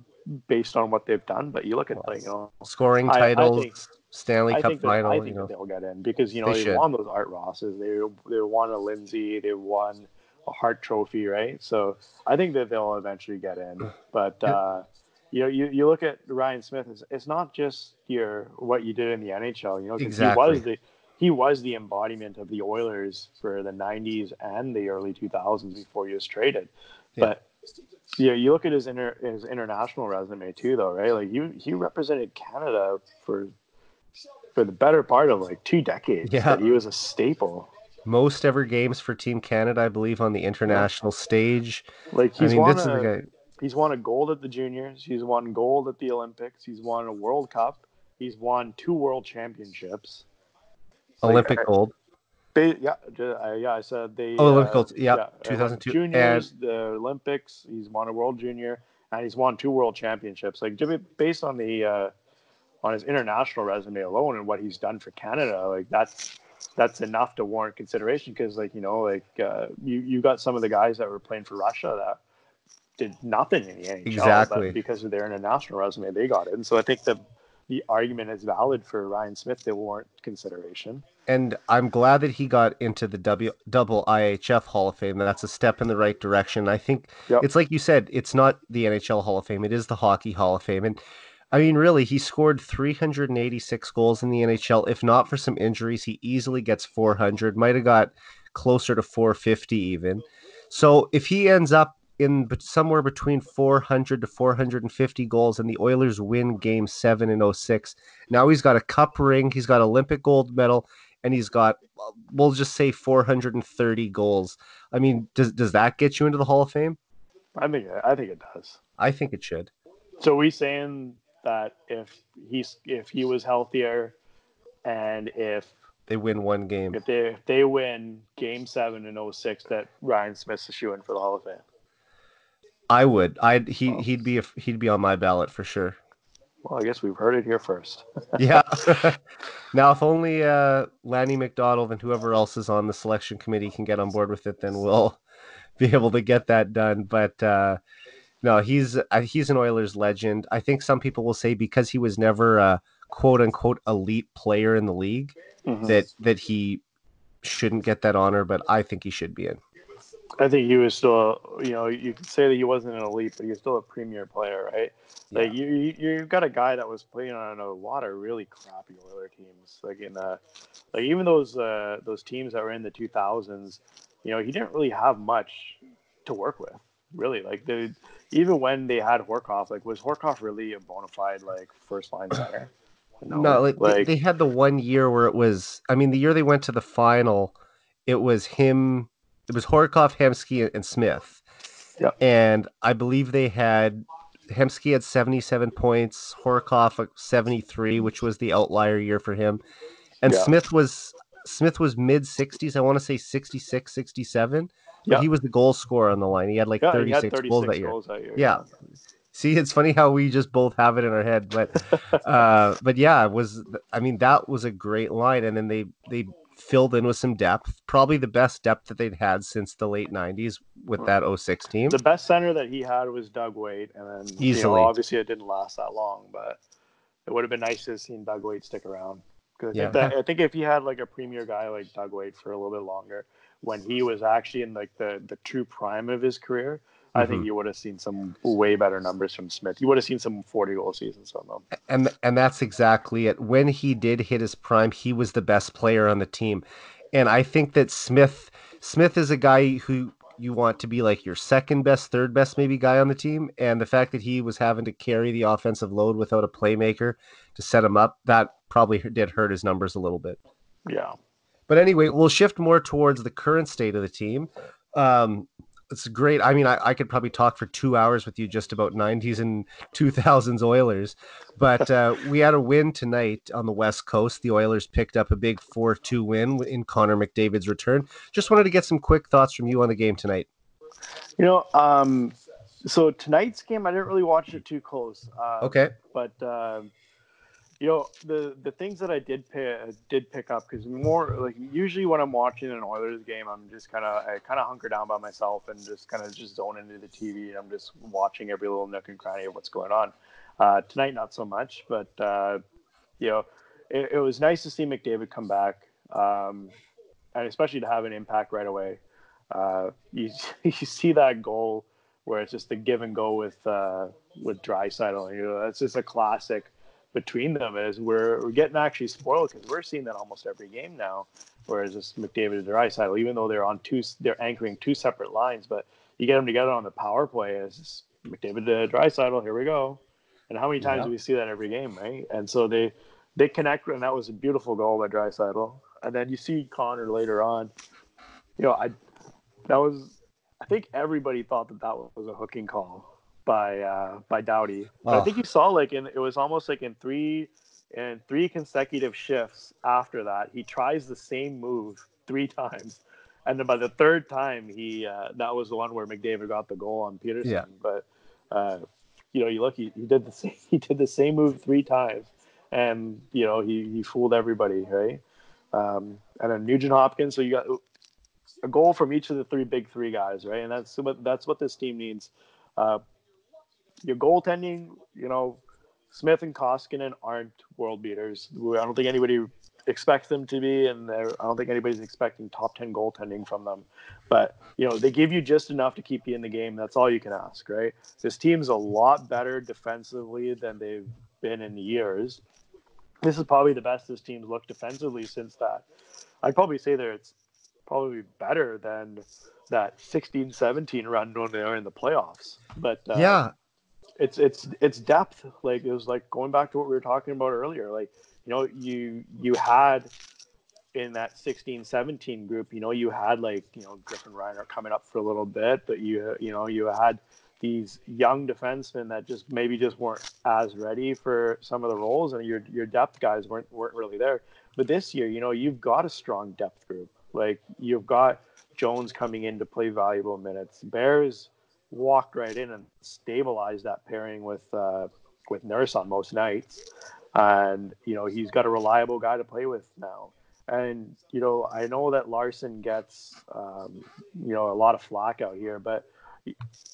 based on what they've done. But you look at like you know, scoring I- I titles, think- Stanley I Cup think final. I you think know, they'll get in because you know They they won those Art Rosses, they they won a Lindsay, they won a Hart Trophy, right? So I think that they'll eventually get in. But uh, you know, you, you look at Ryan Smyth, it's, it's not just your what you did in the NHL. You know, Exactly. he was the he was the embodiment of the Oilers for the '90s and the early 2000s before he was traded. Yeah. But yeah, you look at his inter, his international resume too, though, right? Like he he represented Canada for for the better part of like two decades. Yeah. he was a staple. Most ever games for Team Canada, I believe, on the international stage. Like I he's mean, won this is a, the guy. he's won a gold at the juniors. He's won gold at the Olympics. He's won a World Cup. He's won two World Championships. Olympic I- gold. Ba- yeah, uh, yeah. I said they. Oh, Olympic uh, gold, yeah, uh, 2002, Juniors, the Olympics. He's won a World Junior, and he's won two World Championships. Like based on the uh, on his international resume alone and what he's done for Canada, like that's that's enough to warrant consideration. Because like you know, like uh, you you got some of the guys that were playing for Russia that did nothing in the NHL, Exactly. but because of their international resume, they got it. And so I think the the argument is valid for Ryan Smyth to warrant consideration. and I'm glad that he got into the W double IHF Hall of Fame. That's a step in the right direction. I think Yep. it's like you said, it's not the NHL Hall of Fame, it is the Hockey Hall of Fame. And I mean, really, he scored 386 goals in the NHL. If not for some injuries, he easily gets 400. Might have got closer to 450 even. So if he ends up in somewhere between 400 to 450 goals and the Oilers win game 7 in 06, now he's got a cup ring, he's got Olympic gold medal, and he's got we'll just say 430 goals. I mean, does does that get you into the Hall of Fame? I think I think it does. I think it should. So we saying that if he's if he was healthier, and if They win one game. if they if they win Game Seven in 06, that Ryan Smyth's a shoe in for the Hall of Fame. I would. I'd he Oh. he'd be a, he'd be on my ballot for sure. Well, I guess we've heard it here first. yeah. now, if only uh, Lanny McDonald and whoever else is on the selection committee can get on board with it, then we'll be able to get that done. But uh, no, he's uh, he's an Oilers legend. I think some people will say because he was never a quote unquote elite player in the league mm-hmm. that that he shouldn't get that honor, but I think he should be in. I think he was still, you know, you could say that he wasn't an elite, but he's still a premier player, right? Yeah. Like you, you, have got a guy that was playing on a lot of really crappy Oiler teams, like in the, like even those uh, those teams that were in the 2000s. You know, he didn't really have much to work with, really. Like the even when they had Horcoff, like was Horcoff really a bona fide like first line center? No, no like, like they, they had the one year where it was. I mean, the year they went to the final, it was him it was Horcoff, Hemsky, and Smyth. Yeah. And I believe they had Hemsky had 77 points, Horcoff 73, which was the outlier year for him. And yeah. Smyth was Smyth was mid 60s, I want to say 66, 67. Yeah. he was the goal scorer on the line. He had like yeah, 36, had 36 goals, that year. That year. Yeah. See, it's funny how we just both have it in our head, but uh, but yeah, it was I mean that was a great line, and then they they filled in with some depth, probably the best depth that they'd had since the late 90s with that 06 team. The best center that he had was Doug Weight, and then Easily. You know, obviously it didn't last that long, but it would have been nice to have seen Doug Weight stick around. Because yeah. I, I think if he had like a premier guy like Doug Weight for a little bit longer, when he was actually in like the the true prime of his career, I think mm-hmm. you would have seen some way better numbers from Smyth. You would have seen some 40 goal seasons from him. And and that's exactly it. When he did hit his prime, he was the best player on the team. And I think that Smyth Smyth is a guy who you want to be like your second best, third best maybe guy on the team. And the fact that he was having to carry the offensive load without a playmaker to set him up, that probably did hurt his numbers a little bit. Yeah. But anyway, we'll shift more towards the current state of the team. Um, it's great. I mean, I, I, could probably talk for two hours with you just about 90s and 2000s Oilers, but uh, we had a win tonight on the West Coast. The Oilers picked up a big 4 2 win in Connor McDavid's return. Just wanted to get some quick thoughts from you on the game tonight. You know, um, so tonight's game, I didn't really watch it too close. Uh, okay. But. Uh, you know the the things that I did pick did pick up because more like usually when I'm watching an Oilers game, I'm just kind of I kind of hunker down by myself and just kind of just zone into the TV and I'm just watching every little nook and cranny of what's going on. Uh, tonight, not so much, but uh, you know, it, it, was nice to see McDavid come back, um, and especially to have an impact right away. Uh, you you see that goal where it's just a give and go with uh, with Draisaitl. You know, that's just a classic between them is we're, we're getting actually spoiled because we're seeing that almost every game now. Whereas it's McDavid and Draisaitl, even though they're on two, they're anchoring two separate lines, but you get them together on the power play as McDavid to Draisaitl. Here we go. And how many times yeah. do we see that every game, right? And so they they connect, and that was a beautiful goal by Draisaitl. And then you see Connor later on. You know, I that was I think everybody thought that that was a hooking call by uh, by. But oh. I think you saw like in it was almost like in three in three consecutive shifts after that, he tries the same move three times. And then by the third time, he uh, that was the one where McDavid got the goal on Petersen. Yeah. But uh, you know, you look, he, he did the same, he did the same move three times, and you know, he he fooled everybody, right? Um, and then Nugent Hopkins. So you got a goal from each of the three big three guys, right? And that's what that's what this team needs. Uh, your goaltending, you know, Smith and Koskinen aren't world beaters. I don't think anybody expects them to be, and I don't think anybody's expecting top ten goaltending from them. But you know, they give you just enough to keep you in the game. That's all you can ask, right? This team's a lot better defensively than they've been in years. This is probably the best this team's looked defensively since that. I'd probably say that it's probably better than that 16-17 run when they were in the playoffs. But uh, yeah, it's it's it's depth. Like it was like going back to what we were talking about earlier. Like you know you you had in that 16 17 group you know you had like you know Griffin Reinhart coming up for a little bit but you you know you had these young defensemen that just maybe just weren't as ready for some of the roles and your your depth guys weren't weren't really there but this year you know you've got a strong depth group like you've got jones coming in to play valuable minutes Bear's walked right in and stabilized that pairing with uh, with Nurse on most nights, and you know he's got a reliable guy to play with now. And you know I know that Larsson gets um, you know a lot of flack out here, but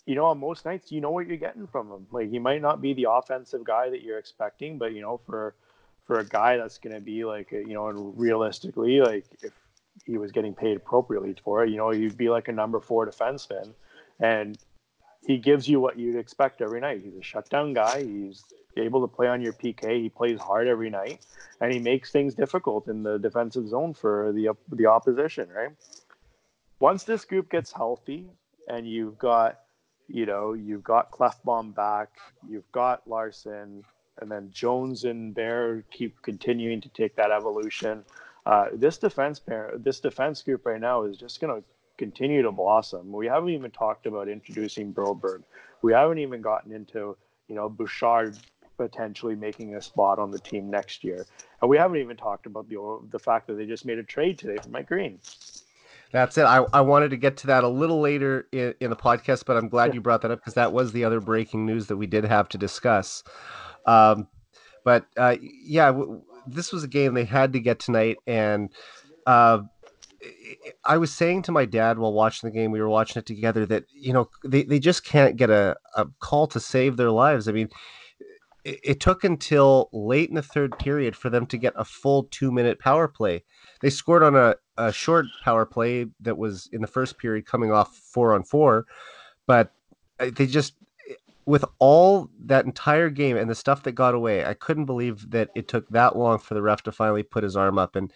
you know on most nights you know what you're getting from him. Like he might not be the offensive guy that you're expecting, but you know for for a guy that's going to be like you know realistically like if he was getting paid appropriately for it, you know he'd be like a number four defenseman, and he gives you what you'd expect every night. He's a shutdown guy. He's able to play on your PK. He plays hard every night, and he makes things difficult in the defensive zone for the the opposition. Right. Once this group gets healthy, and you've got, you know, you've got Klefbom back, you've got Larsson, and then Jones and Bear keep continuing to take that evolution. Uh, this defense pair, this defense group right now is just going to continue to blossom. We haven't even talked about introducing Broberg. We haven't even gotten into, you know, Bouchard potentially making a spot on the team next year. And we haven't even talked about the the fact that they just made a trade today for Mike Green. That's it. I, I wanted to get to that a little later in, in the podcast, but I'm glad you brought that up because that was the other breaking news that we did have to discuss. Um, but uh, yeah, w- this was a game they had to get tonight, and uh, I was saying to my dad while watching the game, we were watching it together, that you know they, they just can't get a, a call to save their lives. I mean, it, it took until late in the third period for them to get a full two minute power play. They scored on a, a short power play that was in the first period, coming off four on four, but uh, they just with all that entire game and the stuff that got away, I couldn't believe that it took that long for the ref to finally put his arm up. And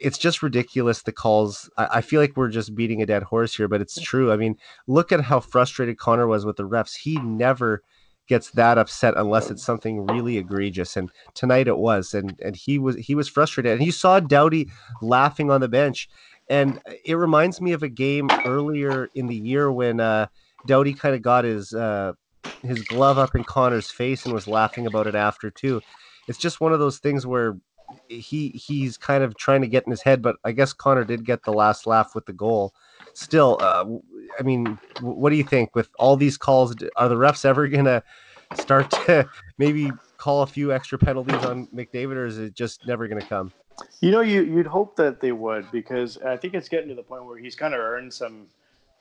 it's just ridiculous the calls. I, I, feel like we're just beating a dead horse here, but it's true. I mean, look at how frustrated Connor was with the refs. He never gets that upset unless it's something really egregious. And tonight it was, and and he was he was frustrated. And he saw Doughty laughing on the bench. And it reminds me of a game earlier in the year when uh, Doughty kind of got his uh, his glove up in Connor's face and was laughing about it after too. It's just one of those things where he he's kind of trying to get in his head, but I guess Connor did get the last laugh with the goal. Still, uh, I mean, what do you think with all these calls? Are the refs ever gonna start to maybe call a few extra penalties on McDavid, or is it just never gonna come? You know, you you'd hope that they would because I think it's getting to the point where he's kind of earned some,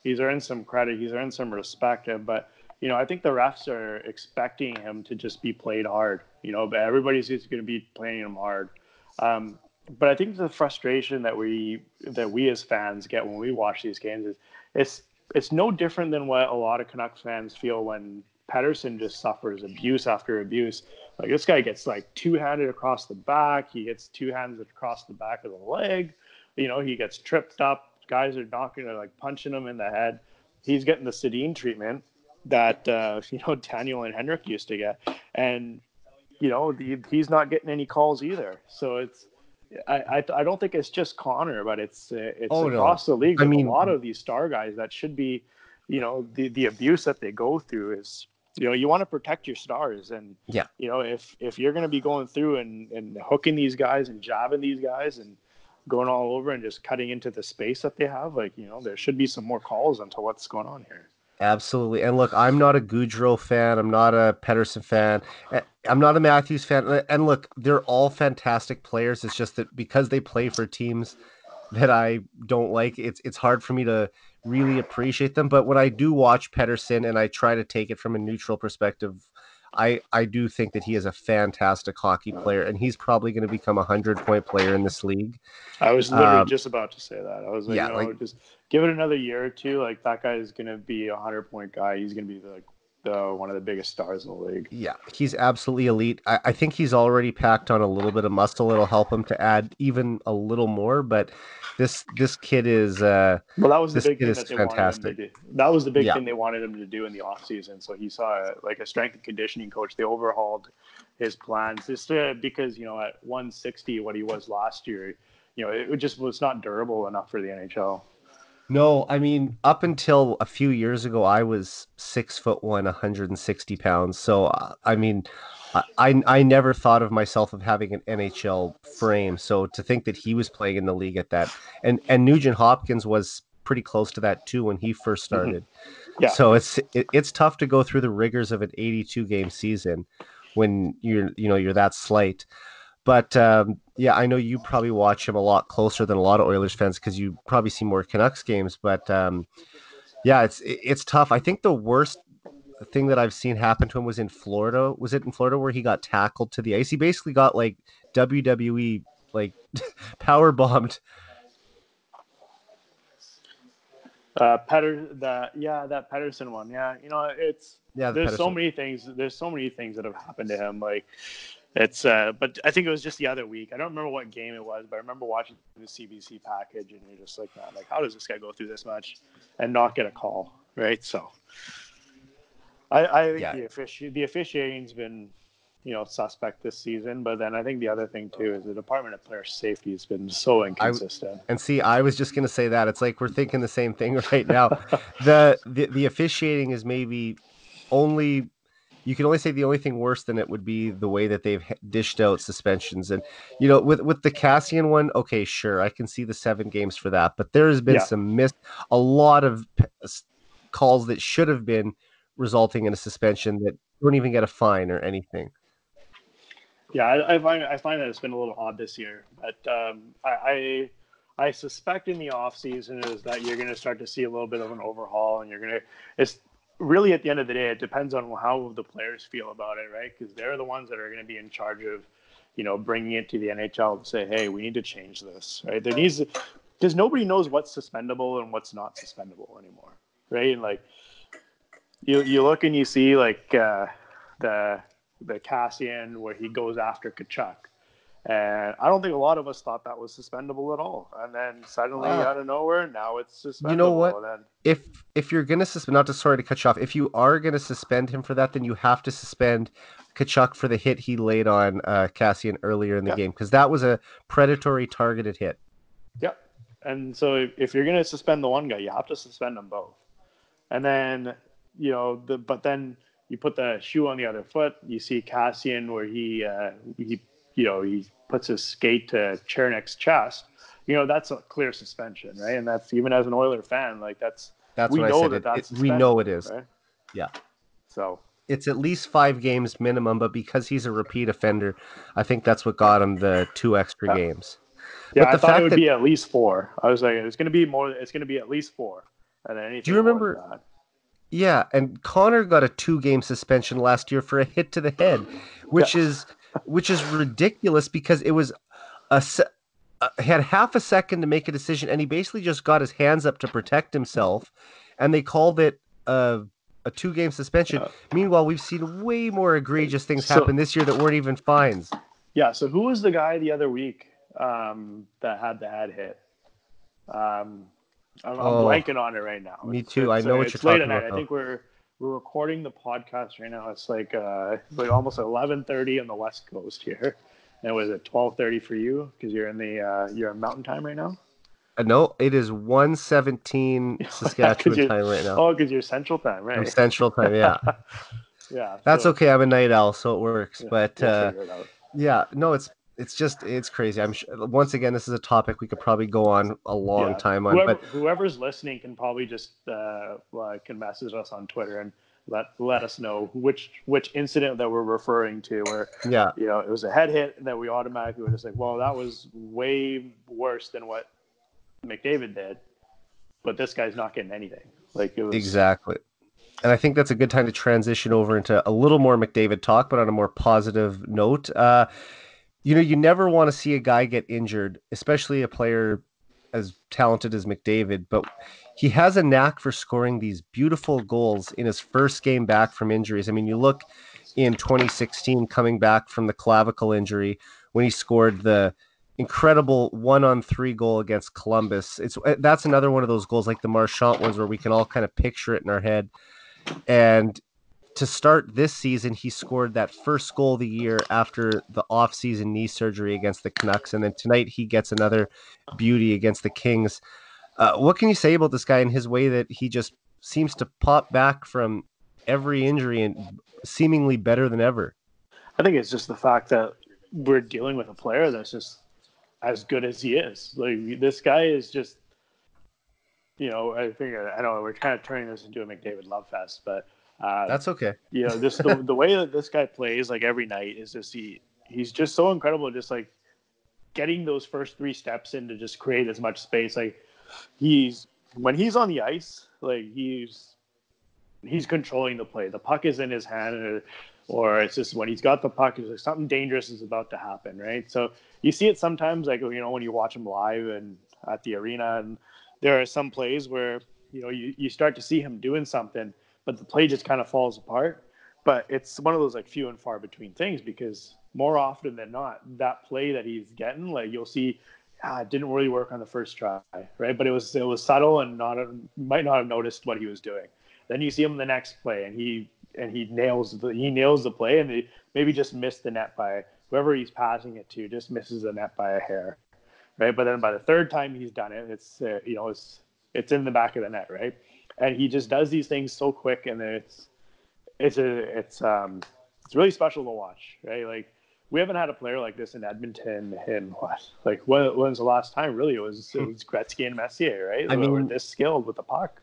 he's earned some credit, he's earned some respect, but you know, I think the refs are expecting him to just be played hard. You know, but everybody's just going to be playing him hard. Um, but I think the frustration that we that we as fans get when we watch these games is it's it's no different than what a lot of Canucks fans feel when Pettersson just suffers abuse after abuse. Like this guy gets like two handed across the back. He gets two hands across the back of the leg. You know, he gets tripped up. Guys are knocking, like punching him in the head. He's getting the Sedin treatment that uh, you know Daniel and Henrik used to get, and you know the, he's not getting any calls either. So it's I, I, I don't think it's just Connor, but it's it's oh, across no. the league. I mean, a lot of these star guys that should be, you know, the the abuse that they go through is you know you want to protect your stars and yeah you know if if you're going to be going through and and hooking these guys and jabbing these guys and going all over and just cutting into the space that they have like you know there should be some more calls into what's going on here Absolutely. And look, I'm not a Gaudreau fan. I'm not a Pettersson fan. Eh, I'm not a Matthews fan. And look, they're all fantastic players. It's just that because they play for teams that I don't like, it's it's hard for me to really appreciate them. But when I do watch Pettersson and I try to take it from a neutral perspective, I I do think that he is a fantastic hockey player, and he's probably going to become a hundred point player in this league. I was literally um, just about to say that. I was like, yeah, you know, like, just give it another year or two. Like that guy is going to be a hundred point guy. He's going to be the the one of the biggest stars in the league. Yeah, he's absolutely elite. I, I, think he's already packed on a little bit of muscle. It'll help him to add even a little more. But this this kid is uh, well, that was the big thing that they fantastic. wanted him to do. That was the big yeah. thing they wanted him to do in the offseason. So he saw like a strength and conditioning coach. They overhauled his plans just uh, because you know at 160 what he was last year, you know it just was not durable enough for the NHL. No, I mean, up until a few years ago, I was six foot one, 160 pounds. So, uh, I mean, I I never thought of myself of having an NHL frame. So to think that he was playing in the league at that, and and Nugent Hopkins was pretty close to that too when he first mm-hmm. started. Mm-hmm. Yeah. So it's it, it's tough to go through the rigors of an 82 game season when you're you know you're that slight. But um, yeah, I know you probably watch him a lot closer than a lot of Oilers fans because you probably see more Canucks games. But um, yeah, it's it's tough. I think the worst thing that I've seen happen to him was in Florida. Was it in Florida where he got tackled to the ice? He basically got like WWE like power bombed. Uh, Petter, that yeah, that Pettersson one, yeah. You know, it's Yeah, the there's so many things. There's so many things that have happened to him. Like it's, uh, but I think it was just the other week. I don't remember what game it was, but I remember watching the CBC package, and you're just like, man, like how does this guy go through this much and not get a call, right? So, I, I think Yeah. the offici- the officiating's been, you know, suspect this season. But then I think the other thing too is the Department of Player Safety has been so inconsistent. And see, I was just gonna say that it's like we're thinking the same thing right now. the, the the officiating is maybe only you can only say the only thing worse than it would be the way that they've dished out suspensions and you know with with the Kassian one okay sure I can see the 7 games for that but there has been Yeah. some missed a lot of calls that should have been resulting in a suspension that don't even get a fine or anything Yeah, I, I find I find that it's been a little odd this year. But um, I, I I suspect in the off season is that you're going to start to see a little bit of an overhaul, and you're going to. It's really at the end of the day, it depends on how the players feel about it, right? Because they're the ones that are going to be in charge of, you know, bringing it to the NHL to say, hey, we need to change this, right? There needs because nobody knows what's suspendable and what's not suspendable anymore, right? And like you you look and you see like uh, the the Kassian where he goes after Tkachuk. And I don't think a lot of us thought that was suspendable at all. And then suddenly Ah. out of nowhere, now it's suspendable. You know what? Then, if if you're gonna suspend, not to sorry to cut you off, if you are gonna suspend him for that, then you have to suspend Tkachuk for the hit he laid on uh, Kassian earlier in the Yeah. game because that was a predatory targeted hit. Yep. And so if, if you're going to suspend the one guy, you have to suspend them both. And then, you know, the but then you put the shoe on the other foot. You see Kassian where he uh, he you know he puts his skate to Cernak's chest. You know that's a clear suspension, right? And that's even as an Oiler fan, like that's That's we what know I said. that It- that's it- we know it is. right? Yeah. So It's at least five games minimum, but because he's a repeat offender, I think that's what got him the two extra Yeah. games. yeah, But I the thought fact it would that- be at least four. I was like, it's going to be more. It's going to be at least four. And then anything. more than remember- Yeah, and Connor got a two game suspension last year for a hit to the head, which is which is ridiculous because it was a se- uh, he had half a second to make a decision, and he basically just got his hands up to protect himself, and they called it a a two game suspension. Yeah. Meanwhile, we've seen way more egregious things So- happen this year that weren't even fines. Yeah. So who was the guy the other week um, that had the head hit? Um, I'm, I'm Oh, blanking on it right now. me It's- too. I know uh, what it's you're late talking about, I think we're we're recording the podcast right now. It's like uh, it's like almost 11:30 on the West Coast here. And was it 12:30 for you because you're in the uh, you're in Mountain Time right now? Uh, no, it is one seventeen Saskatchewan time right now. Oh, because you're Central Time, right? I'm Central time. Yeah, yeah. that's so- okay. I'm a night owl, so it works. yeah, but we'll uh, it out. Yeah, no, it's it's just it's crazy. I'm sure, once again, this is a topic we could probably go on a long Yeah. time on, Whoever, but whoever's listening can probably just uh, uh, can message us on Twitter and let let us know which which incident that we're referring to. Where yeah, you know it was a head hit that we automatically were just like, well, that was way worse than what McDavid did, but this guy's not getting anything. Like it was exactly. And I think that's a good time to transition over into a little more McDavid talk, but on a more positive note. Uh, you know, you never want to see a guy get injured, especially a player as talented as McDavid, but he has a knack for scoring these beautiful goals in his first game back from injuries. I mean, you look in 2016 coming back from the clavicle injury when he scored the incredible one on three goal against Columbus. It's uh, that's another one of those goals like the Marchant ones where we can all kind of picture it in our head. And to start this season, he scored that first goal of the year after the offseason knee surgery against the Canucks. And then tonight he gets another beauty against the Kings. Uh, what can you say about this guy and his way that he just seems to pop back from every injury and seemingly better than ever? I think it's just the fact that we're dealing with a player that's just as good as he is. Like this guy is just, you know, I think I don't know we're kind of turning this into a McDavid love fest, but Uh, That's okay. you know, just the, the way that this guy plays like every night is just he he's just so incredible. Just like getting those first three steps in to just create as much space. Like he's when he's on the ice, like he's he's controlling the play. The puck is in his hand, or, or it's just when he's got the puck, it's like something dangerous is about to happen, right? So you see it sometimes, like you know, when you watch him live and at the arena, and there are some plays where you know you, you start to see him doing something, but the play just kind of falls apart. But it's one of those like few and far between things because more often than not, that play that he's getting, like you'll see, ah, it didn't really work on the first try, right? But it was it was subtle and not might not have noticed what he was doing. Then you see him the next play, and he and he nails the he nails the play, and maybe just missed the net by whoever he's passing it to, just misses the net by a hair, right? But then by the third time he's done it, it's uh, you know it's it's in the back of the net, right? And he just does these things so quick, and it's it's a it's um it's really special to watch, right? Like we haven't had a player like this in Edmonton in what? Like when, was the last time? Really, it was it was Gretzky and Messier, right? I mean, were this skilled with the puck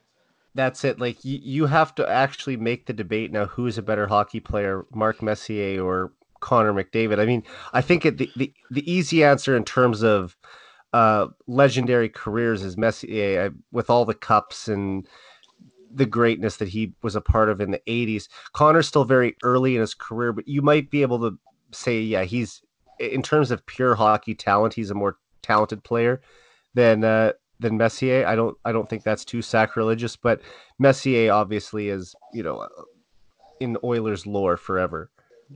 that's it. Like you, you have to actually make the debate now. Who is a better hockey player, Mark Messier or Connor McDavid? I mean, I think it, the, the the easy answer in terms of uh, legendary careers is Messier with all the cups and the greatness that he was a part of in the 80s. Connor's still very early in his career, but you might be able to say, yeah, he's in terms of pure hockey talent, he's a more talented player than uh, than Messier. I don't I don't think that's too sacrilegious, but Messier obviously is you know uh, in Oilers lore forever.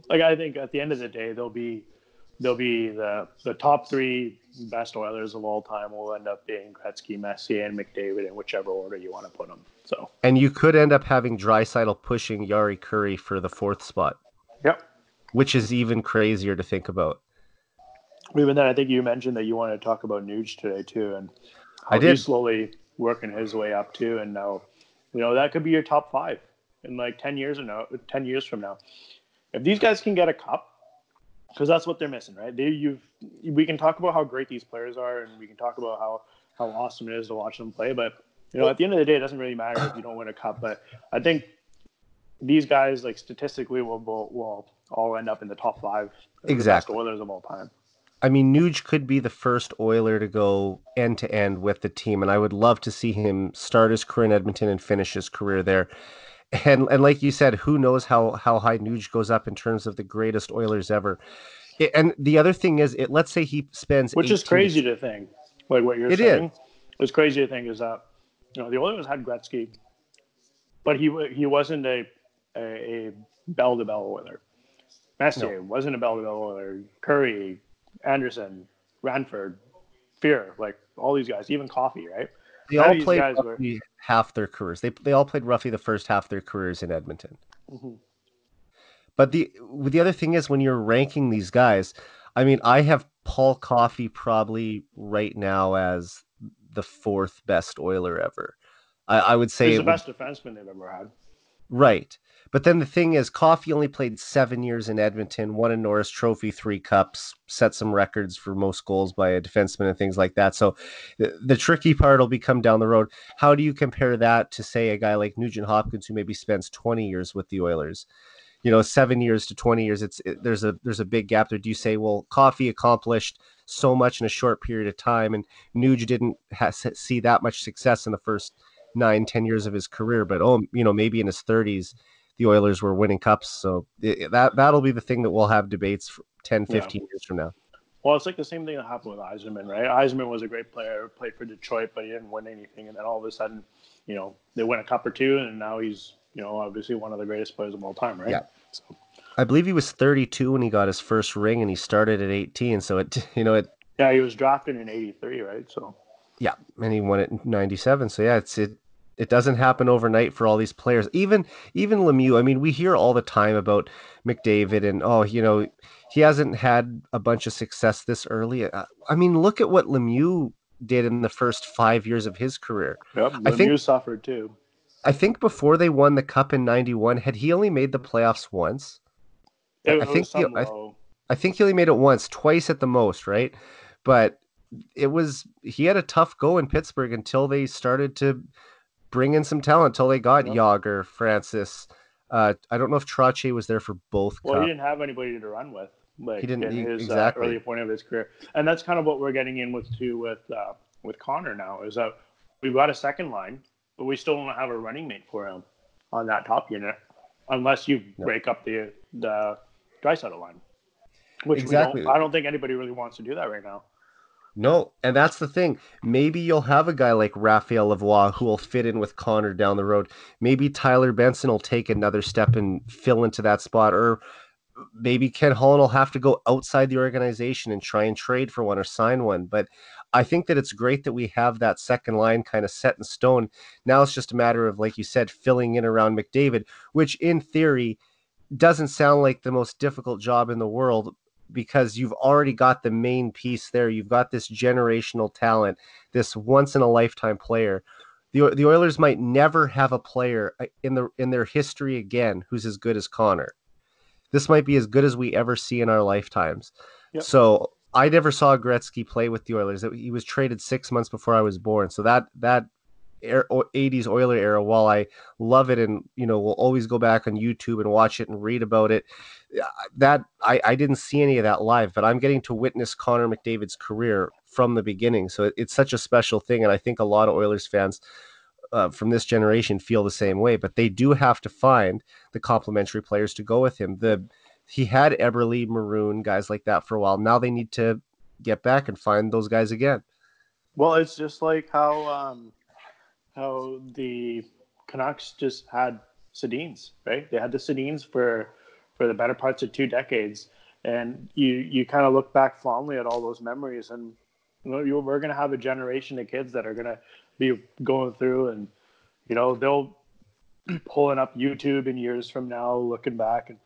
Like I think at the end of the day, they'll be they'll be the the top three best Oilers of all time will end up being Gretzky, Messier, and McDavid in whichever order you want to put them. So and you could end up having Draisaitl pushing Jari Kurri for the fourth spot. Yep. Which is even crazier to think about. Even then, I think you mentioned that you want to talk about Nuge today too, and I did slowly working his way up too, and now, you know, that could be your top five in like ten years or now, ten years from now. If these guys can get a cup, because that's what they're missing, right? They, you've we can talk about how great these players are, and we can talk about how how awesome it is to watch them play, but you know, at the end of the day, it doesn't really matter if you don't win a cup. But I think these guys, like statistically, will will, will all end up in the top five. Exactly. Oilers of all time. I mean, Nuge could be the first Oiler to go end to end with the team, and I would love to see him start his career in Edmonton and finish his career there. And and like you said, who knows how how high Nuge goes up in terms of the greatest Oilers ever. It, and the other thing is, it let's say he spends, which is crazy to think, like what you're it saying. Is. It's crazy to think is that you know the Oilers had Gretzky, but he he wasn't a a, a bell to bell Oiler. Messier no. wasn't a bell to bell Oiler. Kurri, Anderson, Ranford, Fuhr, like all these guys, even Coffey, right? They all played roughly were... half their careers. They they all played roughly the first half of their careers in Edmonton. Mm-hmm. But the the other thing is when you're ranking these guys, I mean, I have Paul Coffey probably right now as the fourth best Oiler ever. I, I would say he's the best defenseman they've ever had. Right. But then the thing is, Coffey only played seven years in Edmonton, won a Norris Trophy, three cups, set some records for most goals by a defenseman and things like that. So the, the tricky part will become down the road. How do you compare that to, say, a guy like Nugent Hopkins who maybe spends 20 years with the Oilers? You know, seven years to 20 years, it's it, there's a there's a big gap there. Do you say, well, Coffey accomplished so much in a short period of time, and Nuge didn't ha- see that much success in the first nine, ten years of his career, but oh, you know, maybe in his 30s the Oilers were winning cups. So it, that that'll be the thing that we'll have debates for 10, 15 yeah. years from now. Well, it's like the same thing that happened with Yzerman, right? Yzerman was a great player, played for Detroit, but he didn't win anything. And then all of a sudden, you know, they win a cup or two, and now he's, you know, obviously one of the greatest players of all time, right? Yeah. So. I believe he was 32 when he got his first ring, and he started at 18. So it, you know, it. Yeah, he was drafted in '83, right? So. Yeah, and he won it in '97. So yeah, it's it it doesn't happen overnight for all these players. Even even Lemieux. I mean, we hear all the time about McDavid and oh, you know, he hasn't had a bunch of success this early. Uh, I mean, look at what Lemieux did in the first five years of his career. Yep, Lemieux I think, suffered too. I think before they won the cup in '91, had he only made the playoffs once? It I think he, I, I think he only made it once, twice at the most, right? But it was he had a tough go in Pittsburgh until they started to bring in some talent until they got yep. Jagr, Francis, Uh, I don't know if Trottier was there for both. Well, cup. he didn't have anybody to run with. Like He didn't- in his exactly. uh, early point of his career, and that's kind of what we're getting in with too with uh, with Connor now is that we've got a second line, but we still don't have a running mate for him on that top unit, unless you No. break up the the Draisaitl line, which Exactly. we don't, I don't think anybody really wants to do that right now. No, and that's the thing. Maybe you'll have a guy like Raphael Lavoie who will fit in with Connor down the road. Maybe Tyler Benson will take another step and fill into that spot, or maybe Ken Holland will have to go outside the organization and try and trade for one or sign one. But I think that it's great that we have that second line kind of set in stone. Now it's just a matter of, like you said, filling in around McDavid, which in theory doesn't sound like the most difficult job in the world because you've already got the main piece there. You've got this generational talent, this once in a lifetime player. The, the Oilers might never have a player uh, in the in their history again who's as good as Connor. This might be as good as we ever see in our lifetimes. Yep. So I never saw Gretzky play with the Oilers. He was traded six months before I was born. So that that air- 80s Oiler era, while I love it and you know will always go back on YouTube and watch it and read about it, uh, that I, I didn't see any of that live. But I'm getting to witness Connor McDavid's career from the beginning. So it- it's such a special thing, and I think a lot of Oilers fans. Uh, from this generation feel the same way, but they do have to find the complementary players to go with him. The he had Eberle, Maroon, guys like that for a while. Now they need to get back and find those guys again. Well, it's just like how um, how the Canucks just had Sedins, right? They had the Sedins for for the better parts of two decades, and you you kind of look back fondly at all those memories, and you know, you, we're gonna have a generation of kids that are gonna be going through, and you know they'll be pulling up YouTube in years from now, looking back and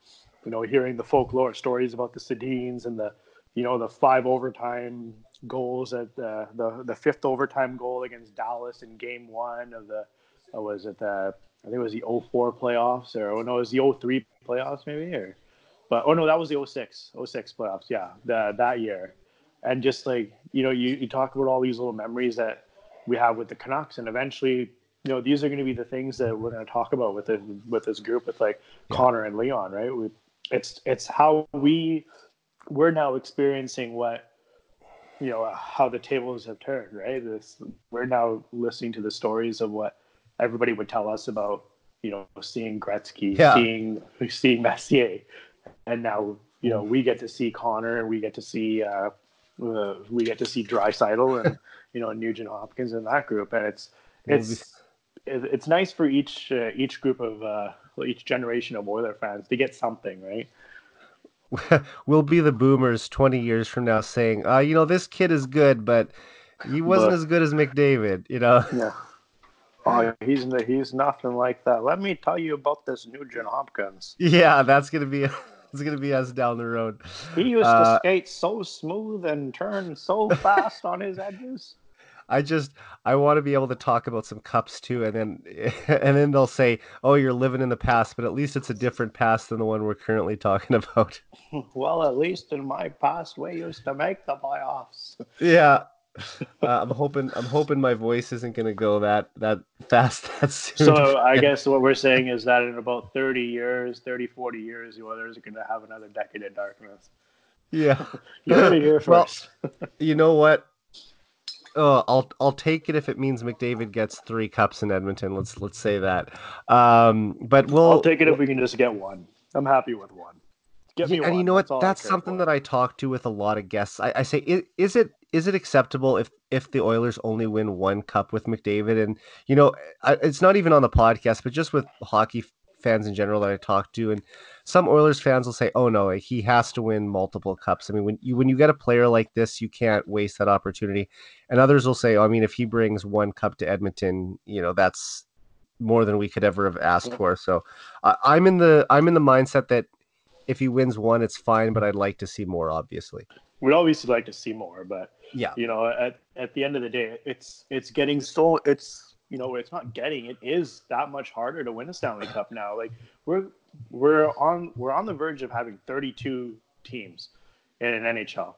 you know hearing the folklore stories about the Sedins and the you know the five overtime goals at the the, the fifth overtime goal against Dallas in game one of the uh, was it the I think it was the 04 playoffs or oh no it was the 03 playoffs maybe or but oh no that was the 06 06 playoffs yeah the, that year. And just like you know you, you talk about all these little memories that we have with the Canucks and eventually you know these are going to be the things that we're going to talk about with it with this group with like Yeah. Connor and Leon right we, it's it's how we we're now experiencing what you know how the tables have turned right this we're now listening to the stories of what everybody would tell us about you know seeing Gretzky Yeah. seeing seeing Messier and now you know we get to see Connor and we get to see uh, uh we get to see Draisaitl and you know Nugent Hopkins in that group and it's it's it- it's nice for each uh, each group of uh, each generation of Oiler fans to get something right we'll be the boomers 20 years from now saying, uh, you know, this kid is good, but he wasn't as good as McDavid, you know? Yeah. Oh, he's he's nothing like that. Let me tell you about this Nugent Hopkins. Yeah, that's gonna be it's gonna be us down the road. He used Uh, to skate so smooth and turn so fast on his edges. I just I want to be able to talk about some cups too, and then and then they'll say, "Oh, you're living in the past," but at least it's a different past than the one we're currently talking about. Well, at least in my past, we used to make the playoffs. Yeah, uh, I'm hoping I'm hoping my voice isn't gonna go that that fast that soon. So I guess what we're saying is that in about 30 years, 30, 40 years, the Oilers are going to have another decade of darkness. yeah. You heard it here Well. You know what? Oh, I'll I'll take it if it means McDavid gets three cups in Edmonton. Let's let's say that. Um, but we'll I'll take it if we can just get one. I'm happy with one. Get me Yeah, one. and you know what? I That's something for. that I talk to with a lot of guests. I, I say, is, is it is it acceptable if if the Oilers only win one cup with McDavid? And you know, I, it's not even on the podcast, but just with hockey fans in general that I talk to, and some Oilers fans will say, "Oh no, he has to win multiple cups." I mean, when you when you get a player like this, you can't waste that opportunity. And others will say, oh, "I mean, if he brings one cup to Edmonton, you know, that's more than we could ever have asked for." So, I I'm in the I'm in the mindset that if he wins one, it's fine, but I'd like to see more, obviously. We'd obviously like to see more, but Yeah. you know, at, at the end of the day, it's it's getting so it's you know it's not getting it is that much harder to win a Stanley Cup now. Like we're we're on we're on the verge of having 32 teams in an NHL,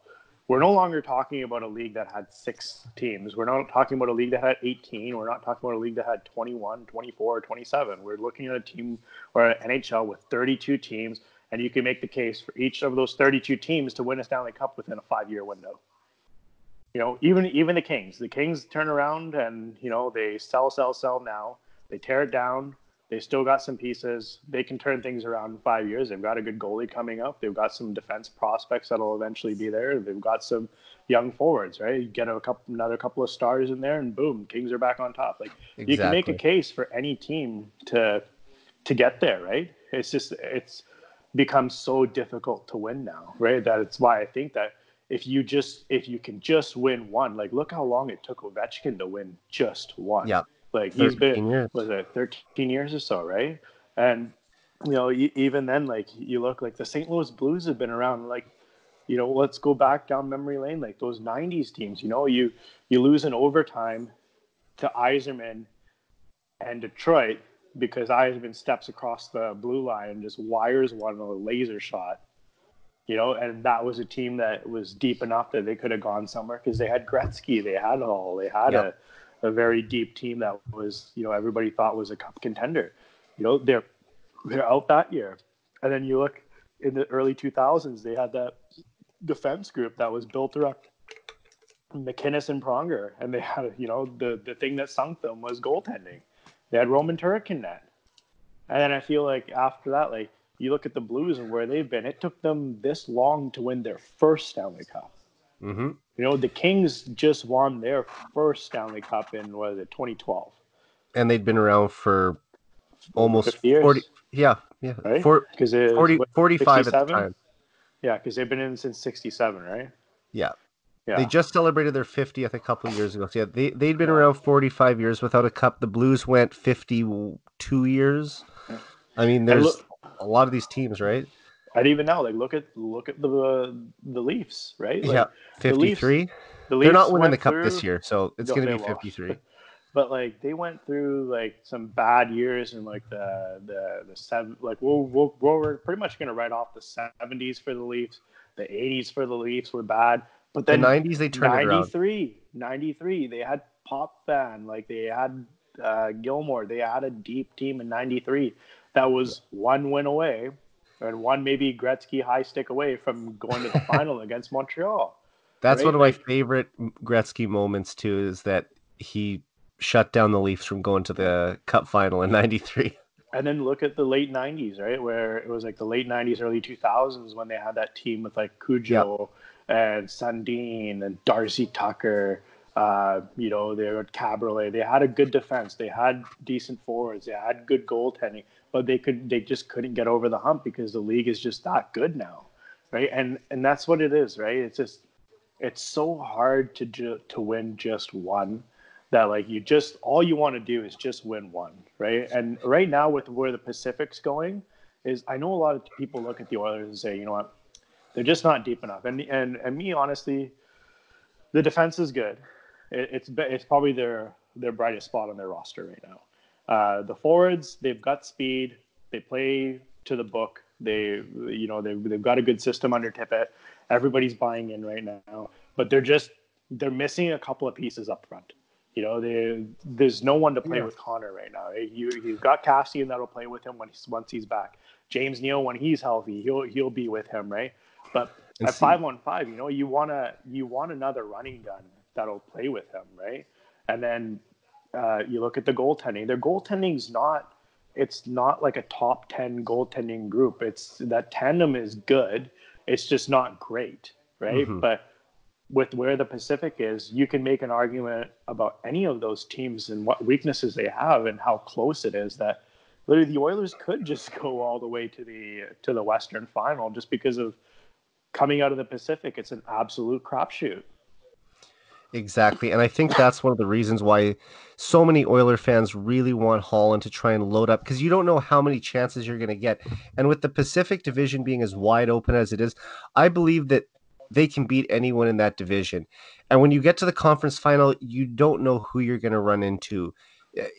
we're no longer talking about a league that had six teams. We're not talking about a league that had 18. We're not talking about a league that had 21, 24, 27. We're looking at a team or an NHL with 32 teams, and you can make the case for each of those 32 teams to win a Stanley Cup within a five-year window. You know, even even the Kings. The Kings turn around and you know they sell, sell, sell now. They tear it down. They still got some pieces. They can turn things around in five years. They've got a good goalie coming up. They've got some defense prospects that'll eventually be there. They've got some young forwards, right? You get a couple, another couple of stars in there, and boom, Kings are back on top. Like exactly. you can make a case for any team to to get there, right? It's just it's become so difficult to win now, right? That it's why I think that if you just if you can just win one, like look how long it took Ovechkin to win just one. Yeah. Like he's been years. was it 13 years or so, right? And you know, even then, like you look like the St. Louis Blues have been around. Like, you know, let's go back down memory lane, like those '90s teams. You know, you you lose in overtime to Yzerman and Detroit because Yzerman steps across the blue line and just wires one a laser shot. You know, and that was a team that was deep enough that they could have gone somewhere because they had Gretzky, they had all, they had yep. a a very deep team that was, you know, everybody thought was a cup contender. You know, they're they're out that year. And then you look in the early 2000s, they had that defense group that was built around MacInnis and Pronger, and they had, you know, the the thing that sunk them was goaltending. They had Roman Turek in net, and then I feel like after that, like you look at the Blues and where they've been, it took them this long to win their first Stanley Cup. Mm-hmm. You know, the Kings just won their first Stanley Cup in what is it, 2012, and they'd been around for almost 40. Yeah, yeah, right? Because 40, 45 at the time. Yeah, because they've been in since 67, right? Yeah. Yeah. They just celebrated their 50th a couple of years ago. So yeah, they they'd been around 45 years without a cup. The Blues went 52 years. I mean, there's look, a lot of these teams, right? And even now, like look at look at the the Leafs, right? Like, yeah, fifty three. The Leafs, They're not winning the cup through, this year, so it's going to be fifty three. But like they went through like some bad years in like the the the seven like we'll, we'll we're pretty much going to write off the seventies for the Leafs. The eighties for the Leafs were bad, but then the nineties they turned 93, 93, they had Potvin, like they had uh, Gilmour. They had a deep team in '93 that was one win away and one maybe Gretzky high stick away from going to the final against Montreal. That's right? one of my favorite Gretzky moments too. Is that he shut down the Leafs from going to the Cup final in '93. And then look at the late '90s, right, where it was like the late '90s, early 2000s when they had that team with like Cujo yep. and Sundin and Darcy Tucker. Uh, you know, they had Kaberle. They had a good defense. They had decent forwards. They had good goaltending but they could they just couldn't get over the hump because the league is just that good now, right? And and that's what it is, right? It's just it's so hard to ju- to win just one that like you just all you want to do is just win one, right? And right now with where the Pacific's going is I know a lot of people look at the Oilers and say, you know what, they're just not deep enough. And and and me honestly, the defense is good. It, it's it's probably their their brightest spot on their roster right now. Uh, the forwards, they've got speed. They play to the book. They, you know, they, they've got a good system under Tippett. Everybody's buying in right now, but they're just they're missing a couple of pieces up front. You know, they, there's no one to play yeah. with Connor right now. You, you've got Kassian that'll play with him when he's, once he's back. James Neal, when he's healthy, he'll he'll be with him, right? But at five on five, you know, you wanna you want another running gun that'll play with him, right? And then uh, you look at the goaltending. Their goaltending is not. It's not like a top ten goaltending group. It's that tandem is good. It's just not great, right? Mm-hmm. But with where the Pacific is, you can make an argument about any of those teams and what weaknesses they have and how close it is. That literally the Oilers could just go all the way to the to the Western Final just because of coming out of the Pacific. It's an absolute crapshoot. Exactly. And I think that's one of the reasons why so many Oiler fans really want Holland to try and load up because you don't know how many chances you're going to get. And with the Pacific Division being as wide open as it is, I believe that they can beat anyone in that division. And when you get to the conference final, you don't know who you're going to run into.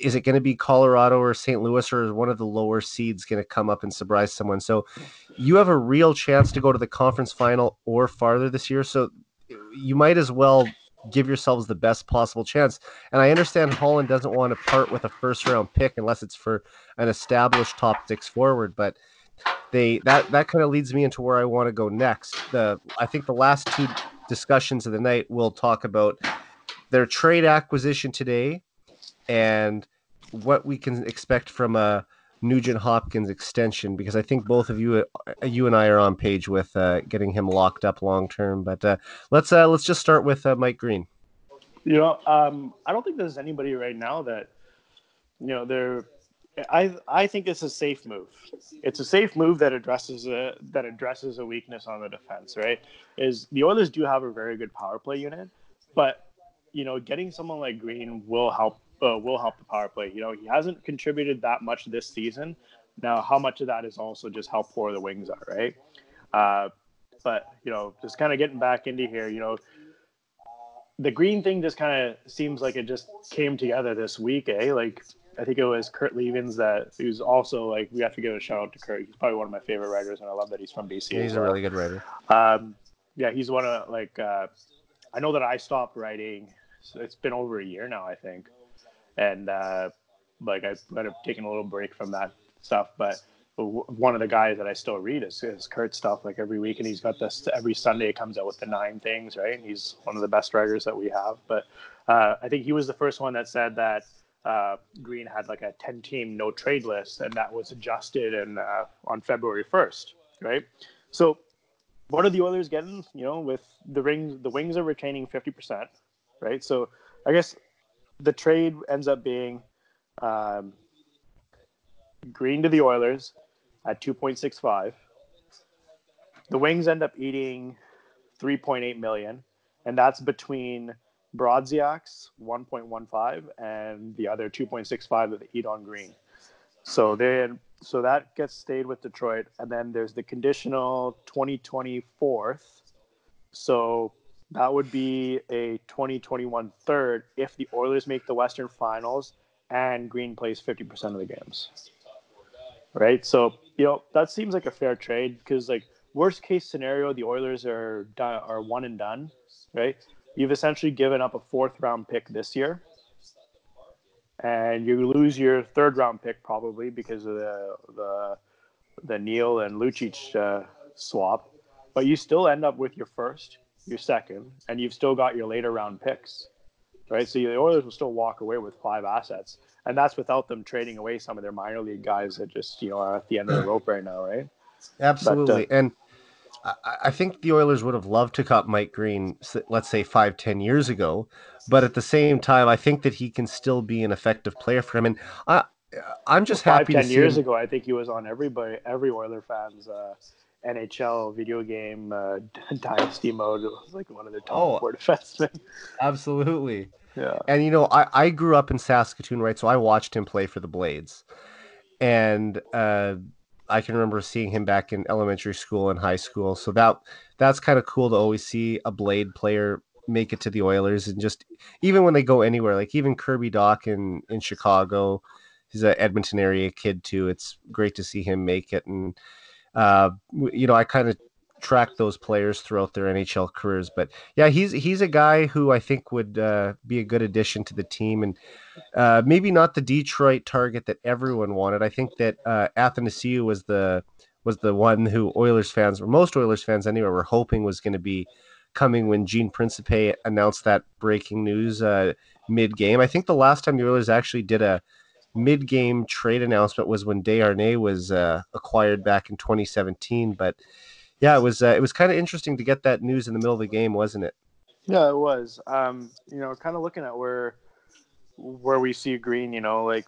Is it going to be Colorado or St. Louis or is one of the lower seeds going to come up and surprise someone? So you have a real chance to go to the conference final or farther this year. So you might as well give yourselves the best possible chance. And I understand Holland doesn't want to part with a first round pick unless it's for an established top six forward, but they that that kind of leads me into where I want to go next. The I think the last two discussions of the night will talk about their trade acquisition today and what we can expect from a Nugent Hopkins extension because I think both of you uh, you and I are on page with uh, getting him locked up long term. But uh, let's uh, let's just start with uh, Mike Green. You know, um, I don't think there's anybody right now that you know they're. I I think it's a safe move. It's a safe move that addresses a that addresses a weakness on the defense. Right? Is the Oilers do have a very good power play unit, but you know, getting someone like Green will help uh, will help the power play. You know, he hasn't contributed that much this season. Now, how much of that is also just how poor the wings are, right? Uh, but you know, just kind of getting back into here, you know, the green thing just kind of seems like it just came together this week, eh? Like I think it was Kurt Leavins that he was also like we have to give a shout out to Kurt. He's probably one of my favorite writers, and I love that he's from BC. He's a really good writer. Um, yeah, he's one of like uh, I know that I stopped writing. So it's been over a year now, I think and uh, like I might have taken a little break from that stuff, but one of the guys that I still read is, is Kurt stuff like every week, and he's got this every Sunday It comes out with the nine things, right? And he's one of the best writers that we have. But uh, I think he was the first one that said that uh, Green had like a ten team no trade list, and that was adjusted and uh, on February first, right? So what are the Oilers getting? You know, with the rings, the Wings are retaining fifty percent, right? So I guess the trade ends up being um, Green to the Oilers at 2.65. The Wings end up eating 3.8 million, and that's between Brodziak's 1.15 and the other 2.65 that they eat on Green. So then, so that gets stayed with Detroit, and then there's the conditional 2024. So that would be a 2021 third if the Oilers make the Western Finals and Green plays 50% of the games. Right? So, you know, that seems like a fair trade because like worst case scenario the Oilers are done, are one and done, right? You've essentially given up a fourth round pick this year. And you lose your third round pick probably because of the the the Neal and Lucic uh, swap, but you still end up with your first, your second, and you've still got your later round picks, right? So the Oilers will still walk away with five assets, and that's without them trading away some of their minor league guys that just you know are at the end of the rope right now, right? Absolutely, but, uh, and. I think the Oilers would have loved to cut Mike Green, let's say five, ten years ago, but at the same time, I think that he can still be an effective player for him. And I, I'm just well, happy. Five, ten years him... ago, I think he was on everybody, every Oiler fans uh, NHL video game uh, dynasty mode. It was like one of the top oh, four defensemen. Absolutely. Yeah. And you know, I, I grew up in Saskatoon, right? So I watched him play for the Blades. And uh, I can remember seeing him back in elementary school and high school. So that that's kind of cool to always see a Blade player make it to the Oilers and just even when they go anywhere, like even Kirby Dach in, in Chicago, he's an Edmonton area kid too. It's great to see him make it and uh, you know, I kind of track those players throughout their NHL careers. But yeah, he's he's a guy who I think would uh, be a good addition to the team, and uh, maybe not the Detroit target that everyone wanted. I think that uh, Athanasiou was the was the one who Oilers fans, or most Oilers fans anyway, were hoping was going to be coming when Gene Principe announced that breaking news uh, mid game. I think the last time the Oilers actually did a mid-game trade announcement was when Desharnais was uh, acquired back in 2017. But yeah, it was uh, it was kind of interesting to get that news in the middle of the game, wasn't it? Yeah, it was. Um, you know, kind of looking at where where we see Green. You know, like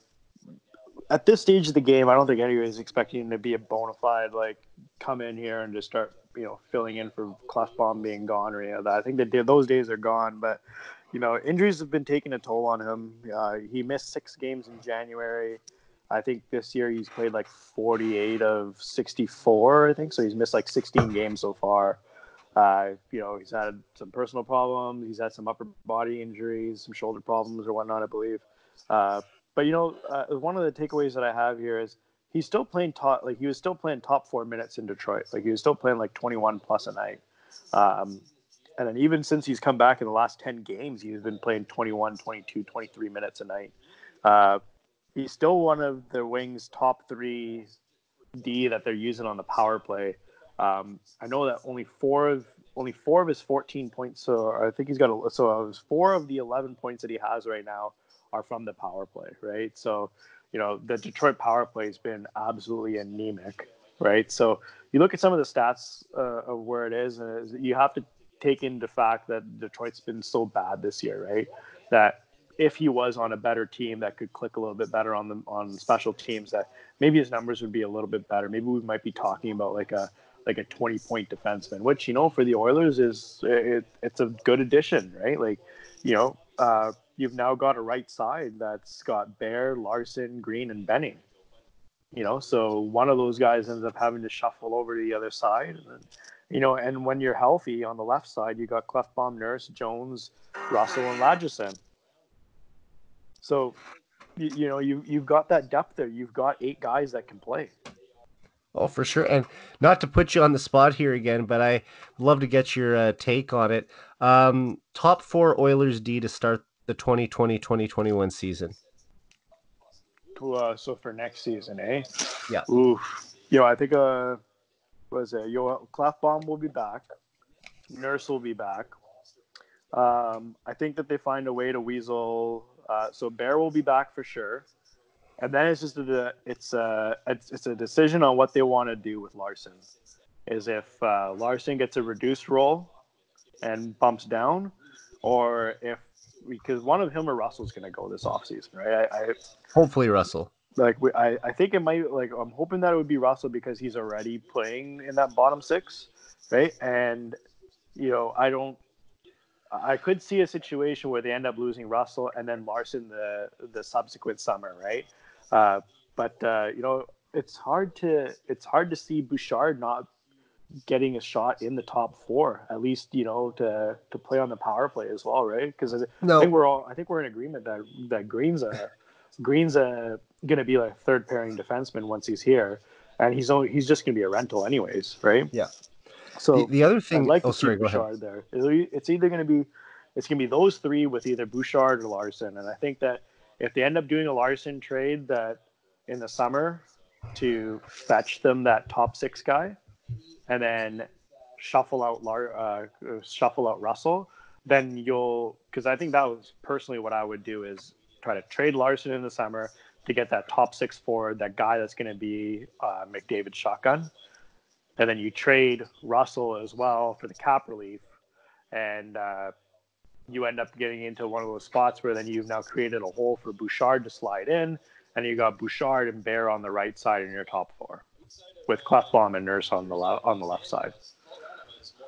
at this stage of the game, I don't think anyone is expecting him to be a bona fide like come in here and just start you know filling in for Klefbom being gone or any of that. I think that those days are gone, but you know, injuries have been taking a toll on him. Uh, he missed six games in January. I think this year he's played like 48 of 64, I think. So he's missed like 16 games so far. Uh, you know, he's had some personal problems. He's had some upper body injuries, some shoulder problems or whatnot, I believe. Uh, but you know, uh, one of the takeaways that I have here is he's still playing top. Like he was still playing top four minutes in Detroit. Like he was still playing like 21 plus a night. Um, and then even since he's come back in the last 10 games, he's been playing 21, 22, 23 minutes a night. Uh, he's still one of the Wings' top three D that they're using on the power play. Um, I know that only four of only four of his 14 points. So I think he's got a, so four of the 11 points that he has right now are from the power play, right? So you know the Detroit power play has been absolutely anemic, right? So you look at some of the stats uh, of where it is, and you have to take the fact that Detroit's been so bad this year, right? That if he was on a better team that could click a little bit better on the on special teams, that maybe his numbers would be a little bit better. Maybe we might be talking about like a like a 20 point defenseman, which you know for the Oilers is it, it's a good addition, right? Like, you know, uh, you've now got a right side that's got Bear, Larsson, Green, and Benning. You know, so one of those guys ends up having to shuffle over to the other side, and you know, and when you're healthy on the left side, you got Klefbom, Nurse, Jones, Russell, and Lagesson. So, you, you know, you you've got that depth there. You've got eight guys that can play. Oh, for sure. And not to put you on the spot here again, but I love to get your uh, take on it. Um, top four Oilers D to start the 2020 2021 season. Uh, so for next season, eh? Yeah. Ooh. You know, I think, uh, was it? Yo, Klefbom will be back. Nurse will be back. Um, I think that they find a way to weasel. Uh, so Bear will be back for sure and then it's just a it's a it's a decision on what they want to do with Larsson. Is if uh, Larsson gets a reduced role and bumps down, or if because one of him or Russell's going to go this offseason, right? I, I hopefully Russell. Like I, I think it might like I'm hoping that it would be Russell because he's already playing in that bottom six, right? And you know I don't I could see a situation where they end up losing Russell and then Larsson the the subsequent summer, right? Uh, but uh, you know, it's hard to it's hard to see Bouchard not getting a shot in the top four, at least you know to to play on the power play as well, right? Because no. I think we're all I think we're in agreement that that Green's a Green's a gonna be like third pairing defenseman once he's here, and he's only he's just gonna be a rental anyways, right? Yeah. So the, the other thing, I'd like oh, to sorry, see Bouchard there. It's either gonna be it's gonna be those three with either Bouchard or Larsson, and I think that if they end up doing a Larsson trade that in the summer to fetch them that top six guy, and then shuffle out Lar- uh, shuffle out Russell, then you'll because I think that was personally what I would do is try to trade Larsson in the summer to get that top six forward, that guy that's going to be uh, McDavid shotgun, and then you trade Russell as well for the cap relief, and uh, you end up getting into one of those spots where then you've now created a hole for Bouchard to slide in, and you got Bouchard and Bear on the right side in your top four, with Klefbom and Nurse on the on the left side.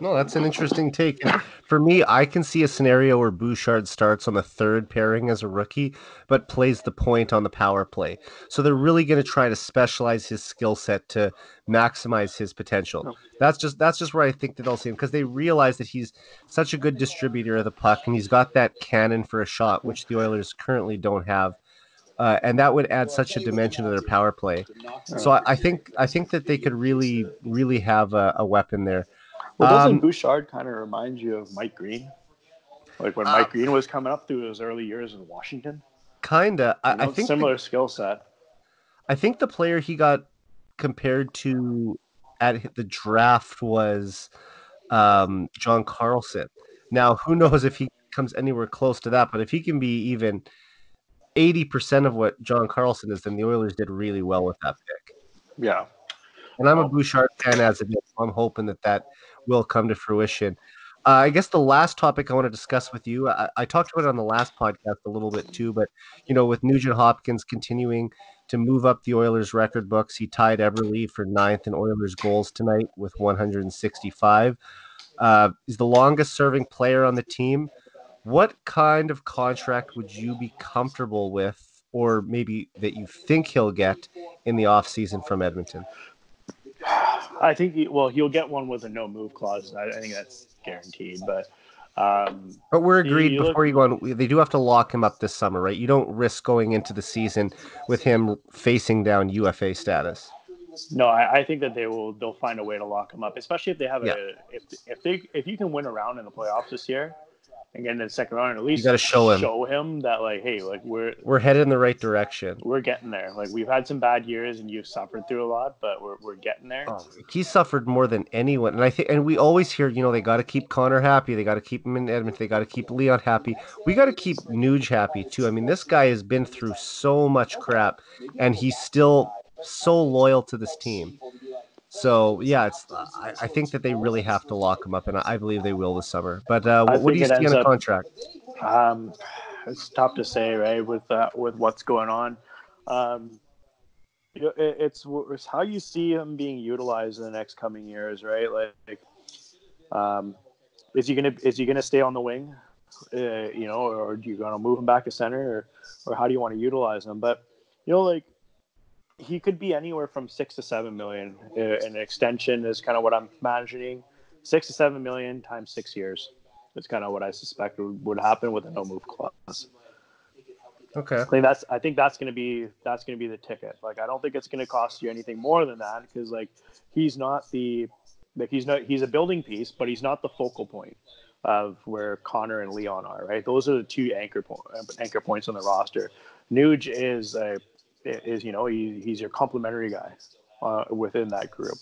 No, that's an interesting take. For me, I can see a scenario where Bouchard starts on the third pairing as a rookie, but plays the point on the power play. So they're really going to try to specialize his skill set to maximize his potential. That's just that's just where I think that they'll see him because they realize that he's such a good distributor of the puck and he's got that cannon for a shot, which the Oilers currently don't have. Uh, and that would add such a dimension to their power play. So I, I think I think that they could really really have a, a weapon there. Well, doesn't um, Bouchard kind of remind you of Mike Green? Like when Mike uh, Green was coming up through his early years in Washington? Kinda. I, you know, I think similar skill set. I think the player he got compared to at the draft was um, John Carlson. Now, who knows if he comes anywhere close to that? But if he can be even eighty percent of what John Carlson is, then the Oilers did really well with that pick. Yeah, and I'm a Bouchard fan as it is. So I'm hoping that that will come to fruition. Uh, I guess the last topic I want to discuss with you, I, I, talked about it on the last podcast a little bit too, but you know, with Nugent Hopkins continuing to move up the Oilers record books, he tied Eberle for ninth in Oilers goals tonight with 165. Uh, he's the longest serving player on the team. What kind of contract would you be comfortable with, or maybe that you think he'll get in the offseason from Edmonton? I think he, well, he'll get one with a no move clause. I, I think that's guaranteed. But um, but we're agreed you, you before look, you go on. They do have to lock him up this summer, right? You don't risk going into the season with him facing down UFA status. No, I, I, think that they will. They'll find a way to lock him up, especially if they have yeah. a. If if they if you can win a round in the playoffs this year, and get in the second round, at least you got to show him show him that like, hey, like we're we're headed in the right direction. We're getting there. Like we've had some bad years, and you've suffered through a lot, but we're we're getting there. Oh, he suffered more than anyone, and I think, and we always hear, you know, they got to keep Connor happy, they got to keep him in Edmonton, they got to keep Leon happy. We got to keep Nuge happy too. I mean, this guy has been through so much crap, and he's still so loyal to this team. So yeah, it's I, I, think that they really have to lock him up, and I, believe they will this summer. But uh, what, what do you see in the contract? Um, it's tough to say, right? With uh, with what's going on, um, it, it's it's how you see him being utilized in the next coming years, right? Like, um, is he gonna is he gonna stay on the wing, uh, you know, or do you gonna move him back to center, or or how do you want to utilize him? But you know, like he could be anywhere from six to seven million. Uh, an extension is kind of what I'm imagining. Six to seven million times six years. That's kind of what I suspect would, would happen with a no move clause. Okay. I think that's I think that's gonna be that's gonna be the ticket. Like I don't think it's gonna cost you anything more than that because like he's not the like he's not he's a building piece, but he's not the focal point of where Connor and Leon are. Right. Those are the two anchor po- anchor points on the roster. Nuge is a is you know he, he's your complementary guy uh, within that group.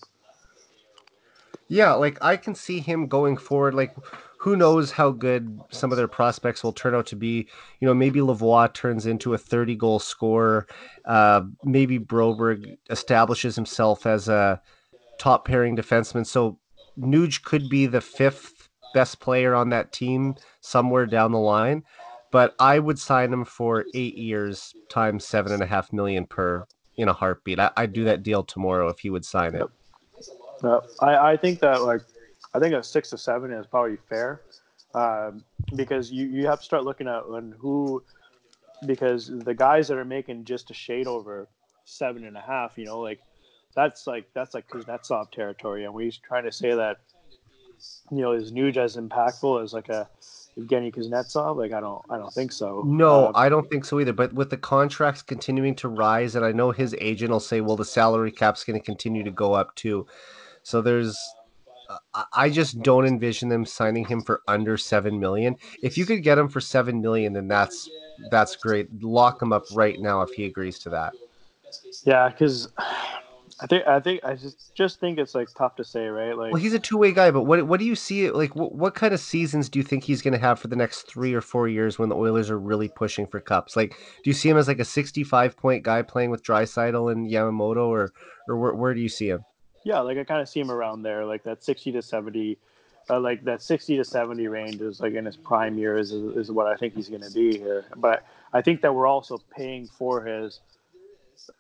Yeah, like I can see him going forward. Like, who knows how good some of their prospects will turn out to be? You know, maybe Lavoie turns into a 30 goal scorer. Uh, maybe Broberg establishes himself as a top pairing defenseman. So Nuge could be the fifth best player on that team somewhere down the line but I would sign him for eight years times seven and a half million per in a heartbeat. I, would do that deal tomorrow if he would sign it. Yep. I, I think that like I think a six to seven is probably fair um, because you, you have to start looking at when who because the guys that are making just a shade over seven and a half, you know, like that's like that's like Kuznetsov territory, and we're trying to say that you know is Nuge as impactful as like a Evgeny Kuznetsov? Like, I don't, I don't think so. No, um, I don't think so either. But with the contracts continuing to rise, and I know his agent will say, well, the salary cap's going to continue to go up too. So there's, uh, I just don't envision them signing him for under seven million. If you could get him for seven million, then that's that's great. Lock him up right now if he agrees to that. Yeah, because I think I think I just just think it's like tough to say, right? Like, well, he's a two way guy, but what what do you see? Like, what, what kind of seasons do you think he's going to have for the next three or four years when the Oilers are really pushing for cups? Like, do you see him as like a sixty five point guy playing with Draisaitl and Yamamoto, or or where, where do you see him? Yeah, like I kind of see him around there, like that sixty to seventy. Uh, like that 60 to 70 range is like in his prime years is, is what I think he's going to be here. But I think that we're also paying for his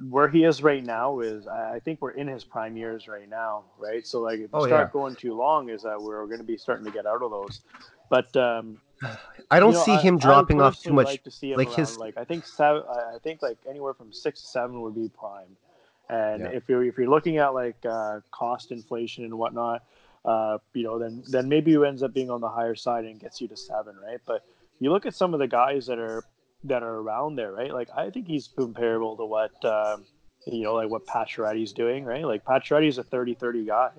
where he is right now is I think we're in his prime years right now, right? So like if oh, start yeah. going too long, is that we're going to be starting to get out of those. But um, I don't you know, see him I, dropping I off too much. Like, to see like around, his like I think seven. I think like anywhere from six to seven would be prime. And yeah. if you're if you're looking at like uh, cost inflation and whatnot, uh, you know, then then maybe you ends up being on the higher side and gets you to seven, right? But you look at some of the guys that are that are around there, right? Like I think he's comparable to what um, you know, like what Pacioretty's doing, right? Like Pacioretty's a 30-30 guy,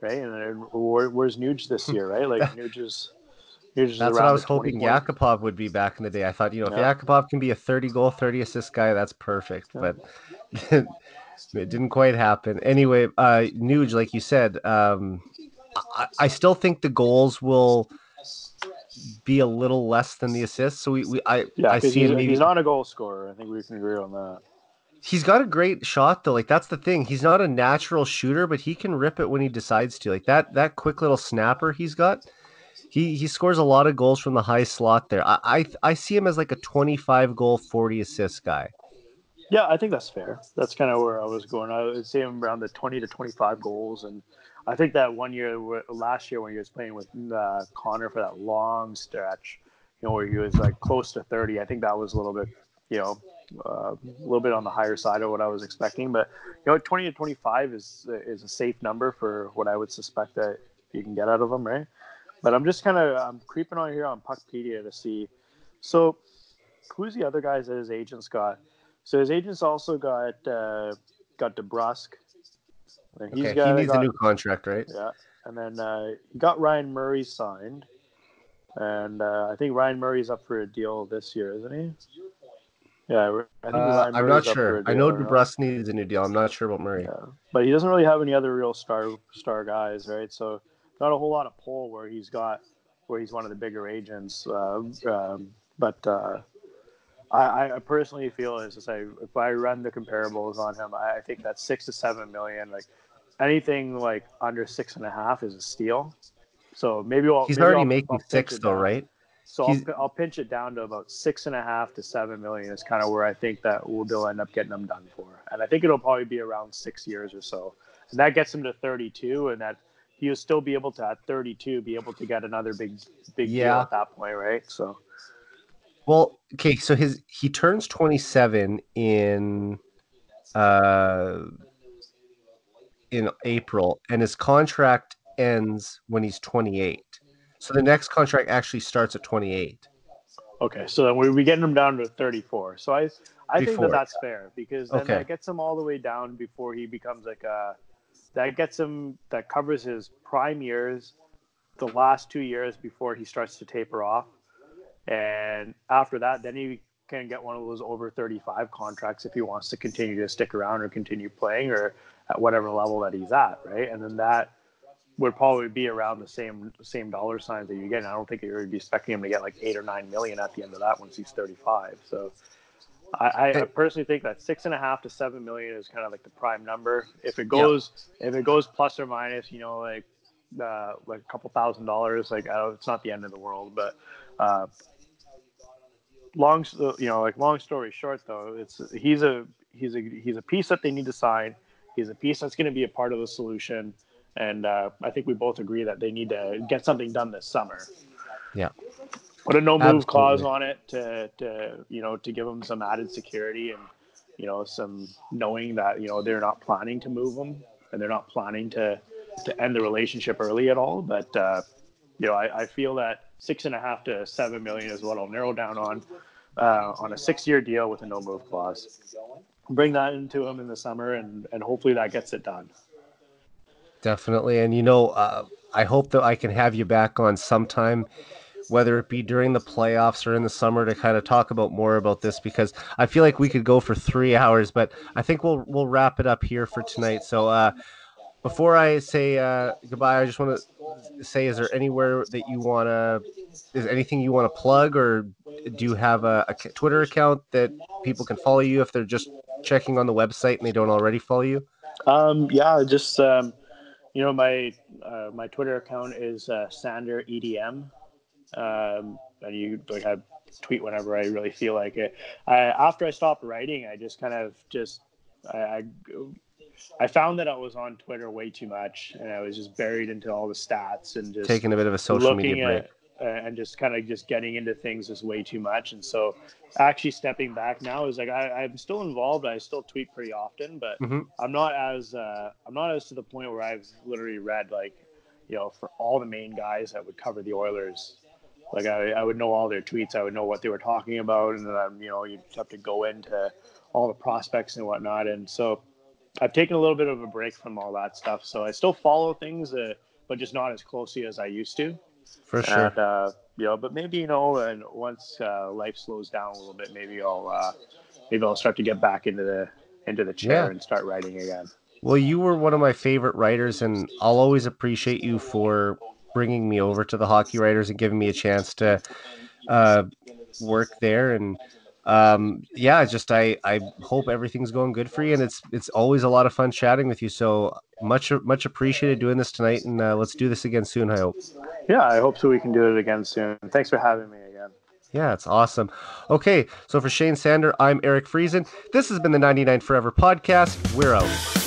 right? And where, where's Nuge this year, right? Like Nuge is. That's what I was hoping Yakupov would be back in the day. I thought, you know, if yeah. Yakupov can be a 30 goal, 30 assist guy, that's perfect. Yeah. But it didn't quite happen. Anyway, uh Nuge, like you said, um I, I still think the goals will – be a little less than the assists. So we, we I yeah, I see he's, maybe... he's not a goal scorer. I think we can agree on that. He's got a great shot though. Like that's the thing. He's not a natural shooter, but he can rip it when he decides to. Like that that quick little snapper he's got. He he scores a lot of goals from the high slot there. I I, I see him as like a 25 goal, 40 assist guy. Yeah, I think that's fair. That's kind of where I was going. I would see him around the 20 to 25 goals and I think that one year, last year when he was playing with uh, Connor for that long stretch, you know, where he was like close to 30, I think that was a little bit, you know, uh, a little bit on the higher side of what I was expecting. But you know, 20 to 25 is is a safe number for what I would suspect that you can get out of him, right? But I'm just kind of I'm creeping on here on Puckpedia to see. So, who's the other guys that his agents got? So his agents also got uh, got DeBrusk, And okay, he needs got, a new contract, right? Yeah, and then uh, he got Ryan Murray signed, and uh, I think Ryan Murray's up for a deal this year, isn't he? Yeah, I think uh, I'm not sure. I know DeBrusk needs a new deal. I'm not sure about Murray. Yeah. But he doesn't really have any other real star star guys, right? So not a whole lot of pull where he's got where he's one of the bigger agents. Uh, um, but uh, I, I, personally feel as I say, if I run the comparables on him, I, I think that's six to seven million, like anything like under six and a half, is a steal. So maybe I'll, he's maybe already I'll, making I'll six though, right? So I'll, I'll, pinch it down to about six and a half to seven million is kind of where I think that we'll, they'll end up getting them done for. And I think it'll probably be around six years or so. And that gets him to 32 and that he'll still be able to, at 32, be able to get another big, big yeah. deal at that point, right? So. Well, okay, so his he turns 27 in uh in April and his contract ends when he's 28. So the next contract actually starts at 28. Okay, so then we're getting him down to 34. So I I think that that's fair because then okay. that gets him all the way down before he becomes like a that gets him that covers his prime years, the last two years before he starts to taper off, and after that, then he can get one of those over 35 contracts if he wants to continue to stick around or continue playing or at whatever level that he's at, right? And then that would probably be around the same same dollar signs that you get. And I don't think you're be expecting him to get like eight or nine million at the end of that once he's 35. So I, I personally think that six and a half to seven million is kind of like the prime number. If it goes if it goes plus or minus, you know, like uh, like a couple thousand dollars, like it's not the end of the world. But uh, long, you know, like long story short, though, it's he's a he's a he's a piece that they need to sign. He's a piece that's going to be a part of the solution and uh, I think we both agree that they need to get something done this summer. Yeah. Put a no move Absolutely. clause on it to, to you know to give them some added security and you know some knowing that you know they're not planning to move them and they're not planning to to end the relationship early at all. But uh, you know I, I feel that six and a half to seven million is what I'll narrow down on uh, on a six year deal with a no move clause. Bring that into him in the summer and and hopefully that gets it done. Definitely. And, you know, uh, I hope that I can have you back on sometime, whether it be during the playoffs or in the summer, to kind of talk about more about this because I feel like we could go for three hours, but I think we'll we'll wrap it up here for tonight. So, uh, before I say uh, goodbye, I just want to say: Is there anywhere that you want to? Is anything you want to plug, or do you have a, a, Twitter account that people can follow you if they're just checking on the website and they don't already follow you? Um, yeah, just um, you know, my uh, my Twitter account is uh, Sander EDM, um, and you like I tweet whenever I really feel like it. I, after I stopped writing, I just kind of just I, I, I found that I was on Twitter way too much, and I was just buried into all the stats and just taking a bit of a social media break. At, uh, and just kind of just getting into things is way too much. And so actually stepping back now is like I, I'm still involved. I still tweet pretty often, but mm-hmm. I'm not as uh, I'm not as to the point where I've literally read like you know for all the main guys that would cover the Oilers. Like I, I would know all their tweets. I would know what they were talking about, and then I'm, you know you'd have to go into all the prospects and whatnot. And so I've taken a little bit of a break from all that stuff. So I still follow things, uh, but just not as closely as I used to. For sure. And, uh, you know, but maybe you know, and once uh, life slows down a little bit, maybe I'll uh, maybe I'll start to get back into the into the chair yeah. and start writing again. Well, you were one of my favorite writers, and I'll always appreciate you for bringing me over to the Hockey Writers and giving me a chance to uh, work there. And um, yeah, just I I hope everything's going good for you, and it's it's always a lot of fun chatting with you. So much much appreciated doing this tonight, and uh, let's do this again soon. I hope. Yeah, I hope so. We can do it again soon. Thanks for having me again. Yeah, it's awesome. Okay, so for Shane Sander, I'm Eric Friesen. This has been the 99 Forever podcast. We're out.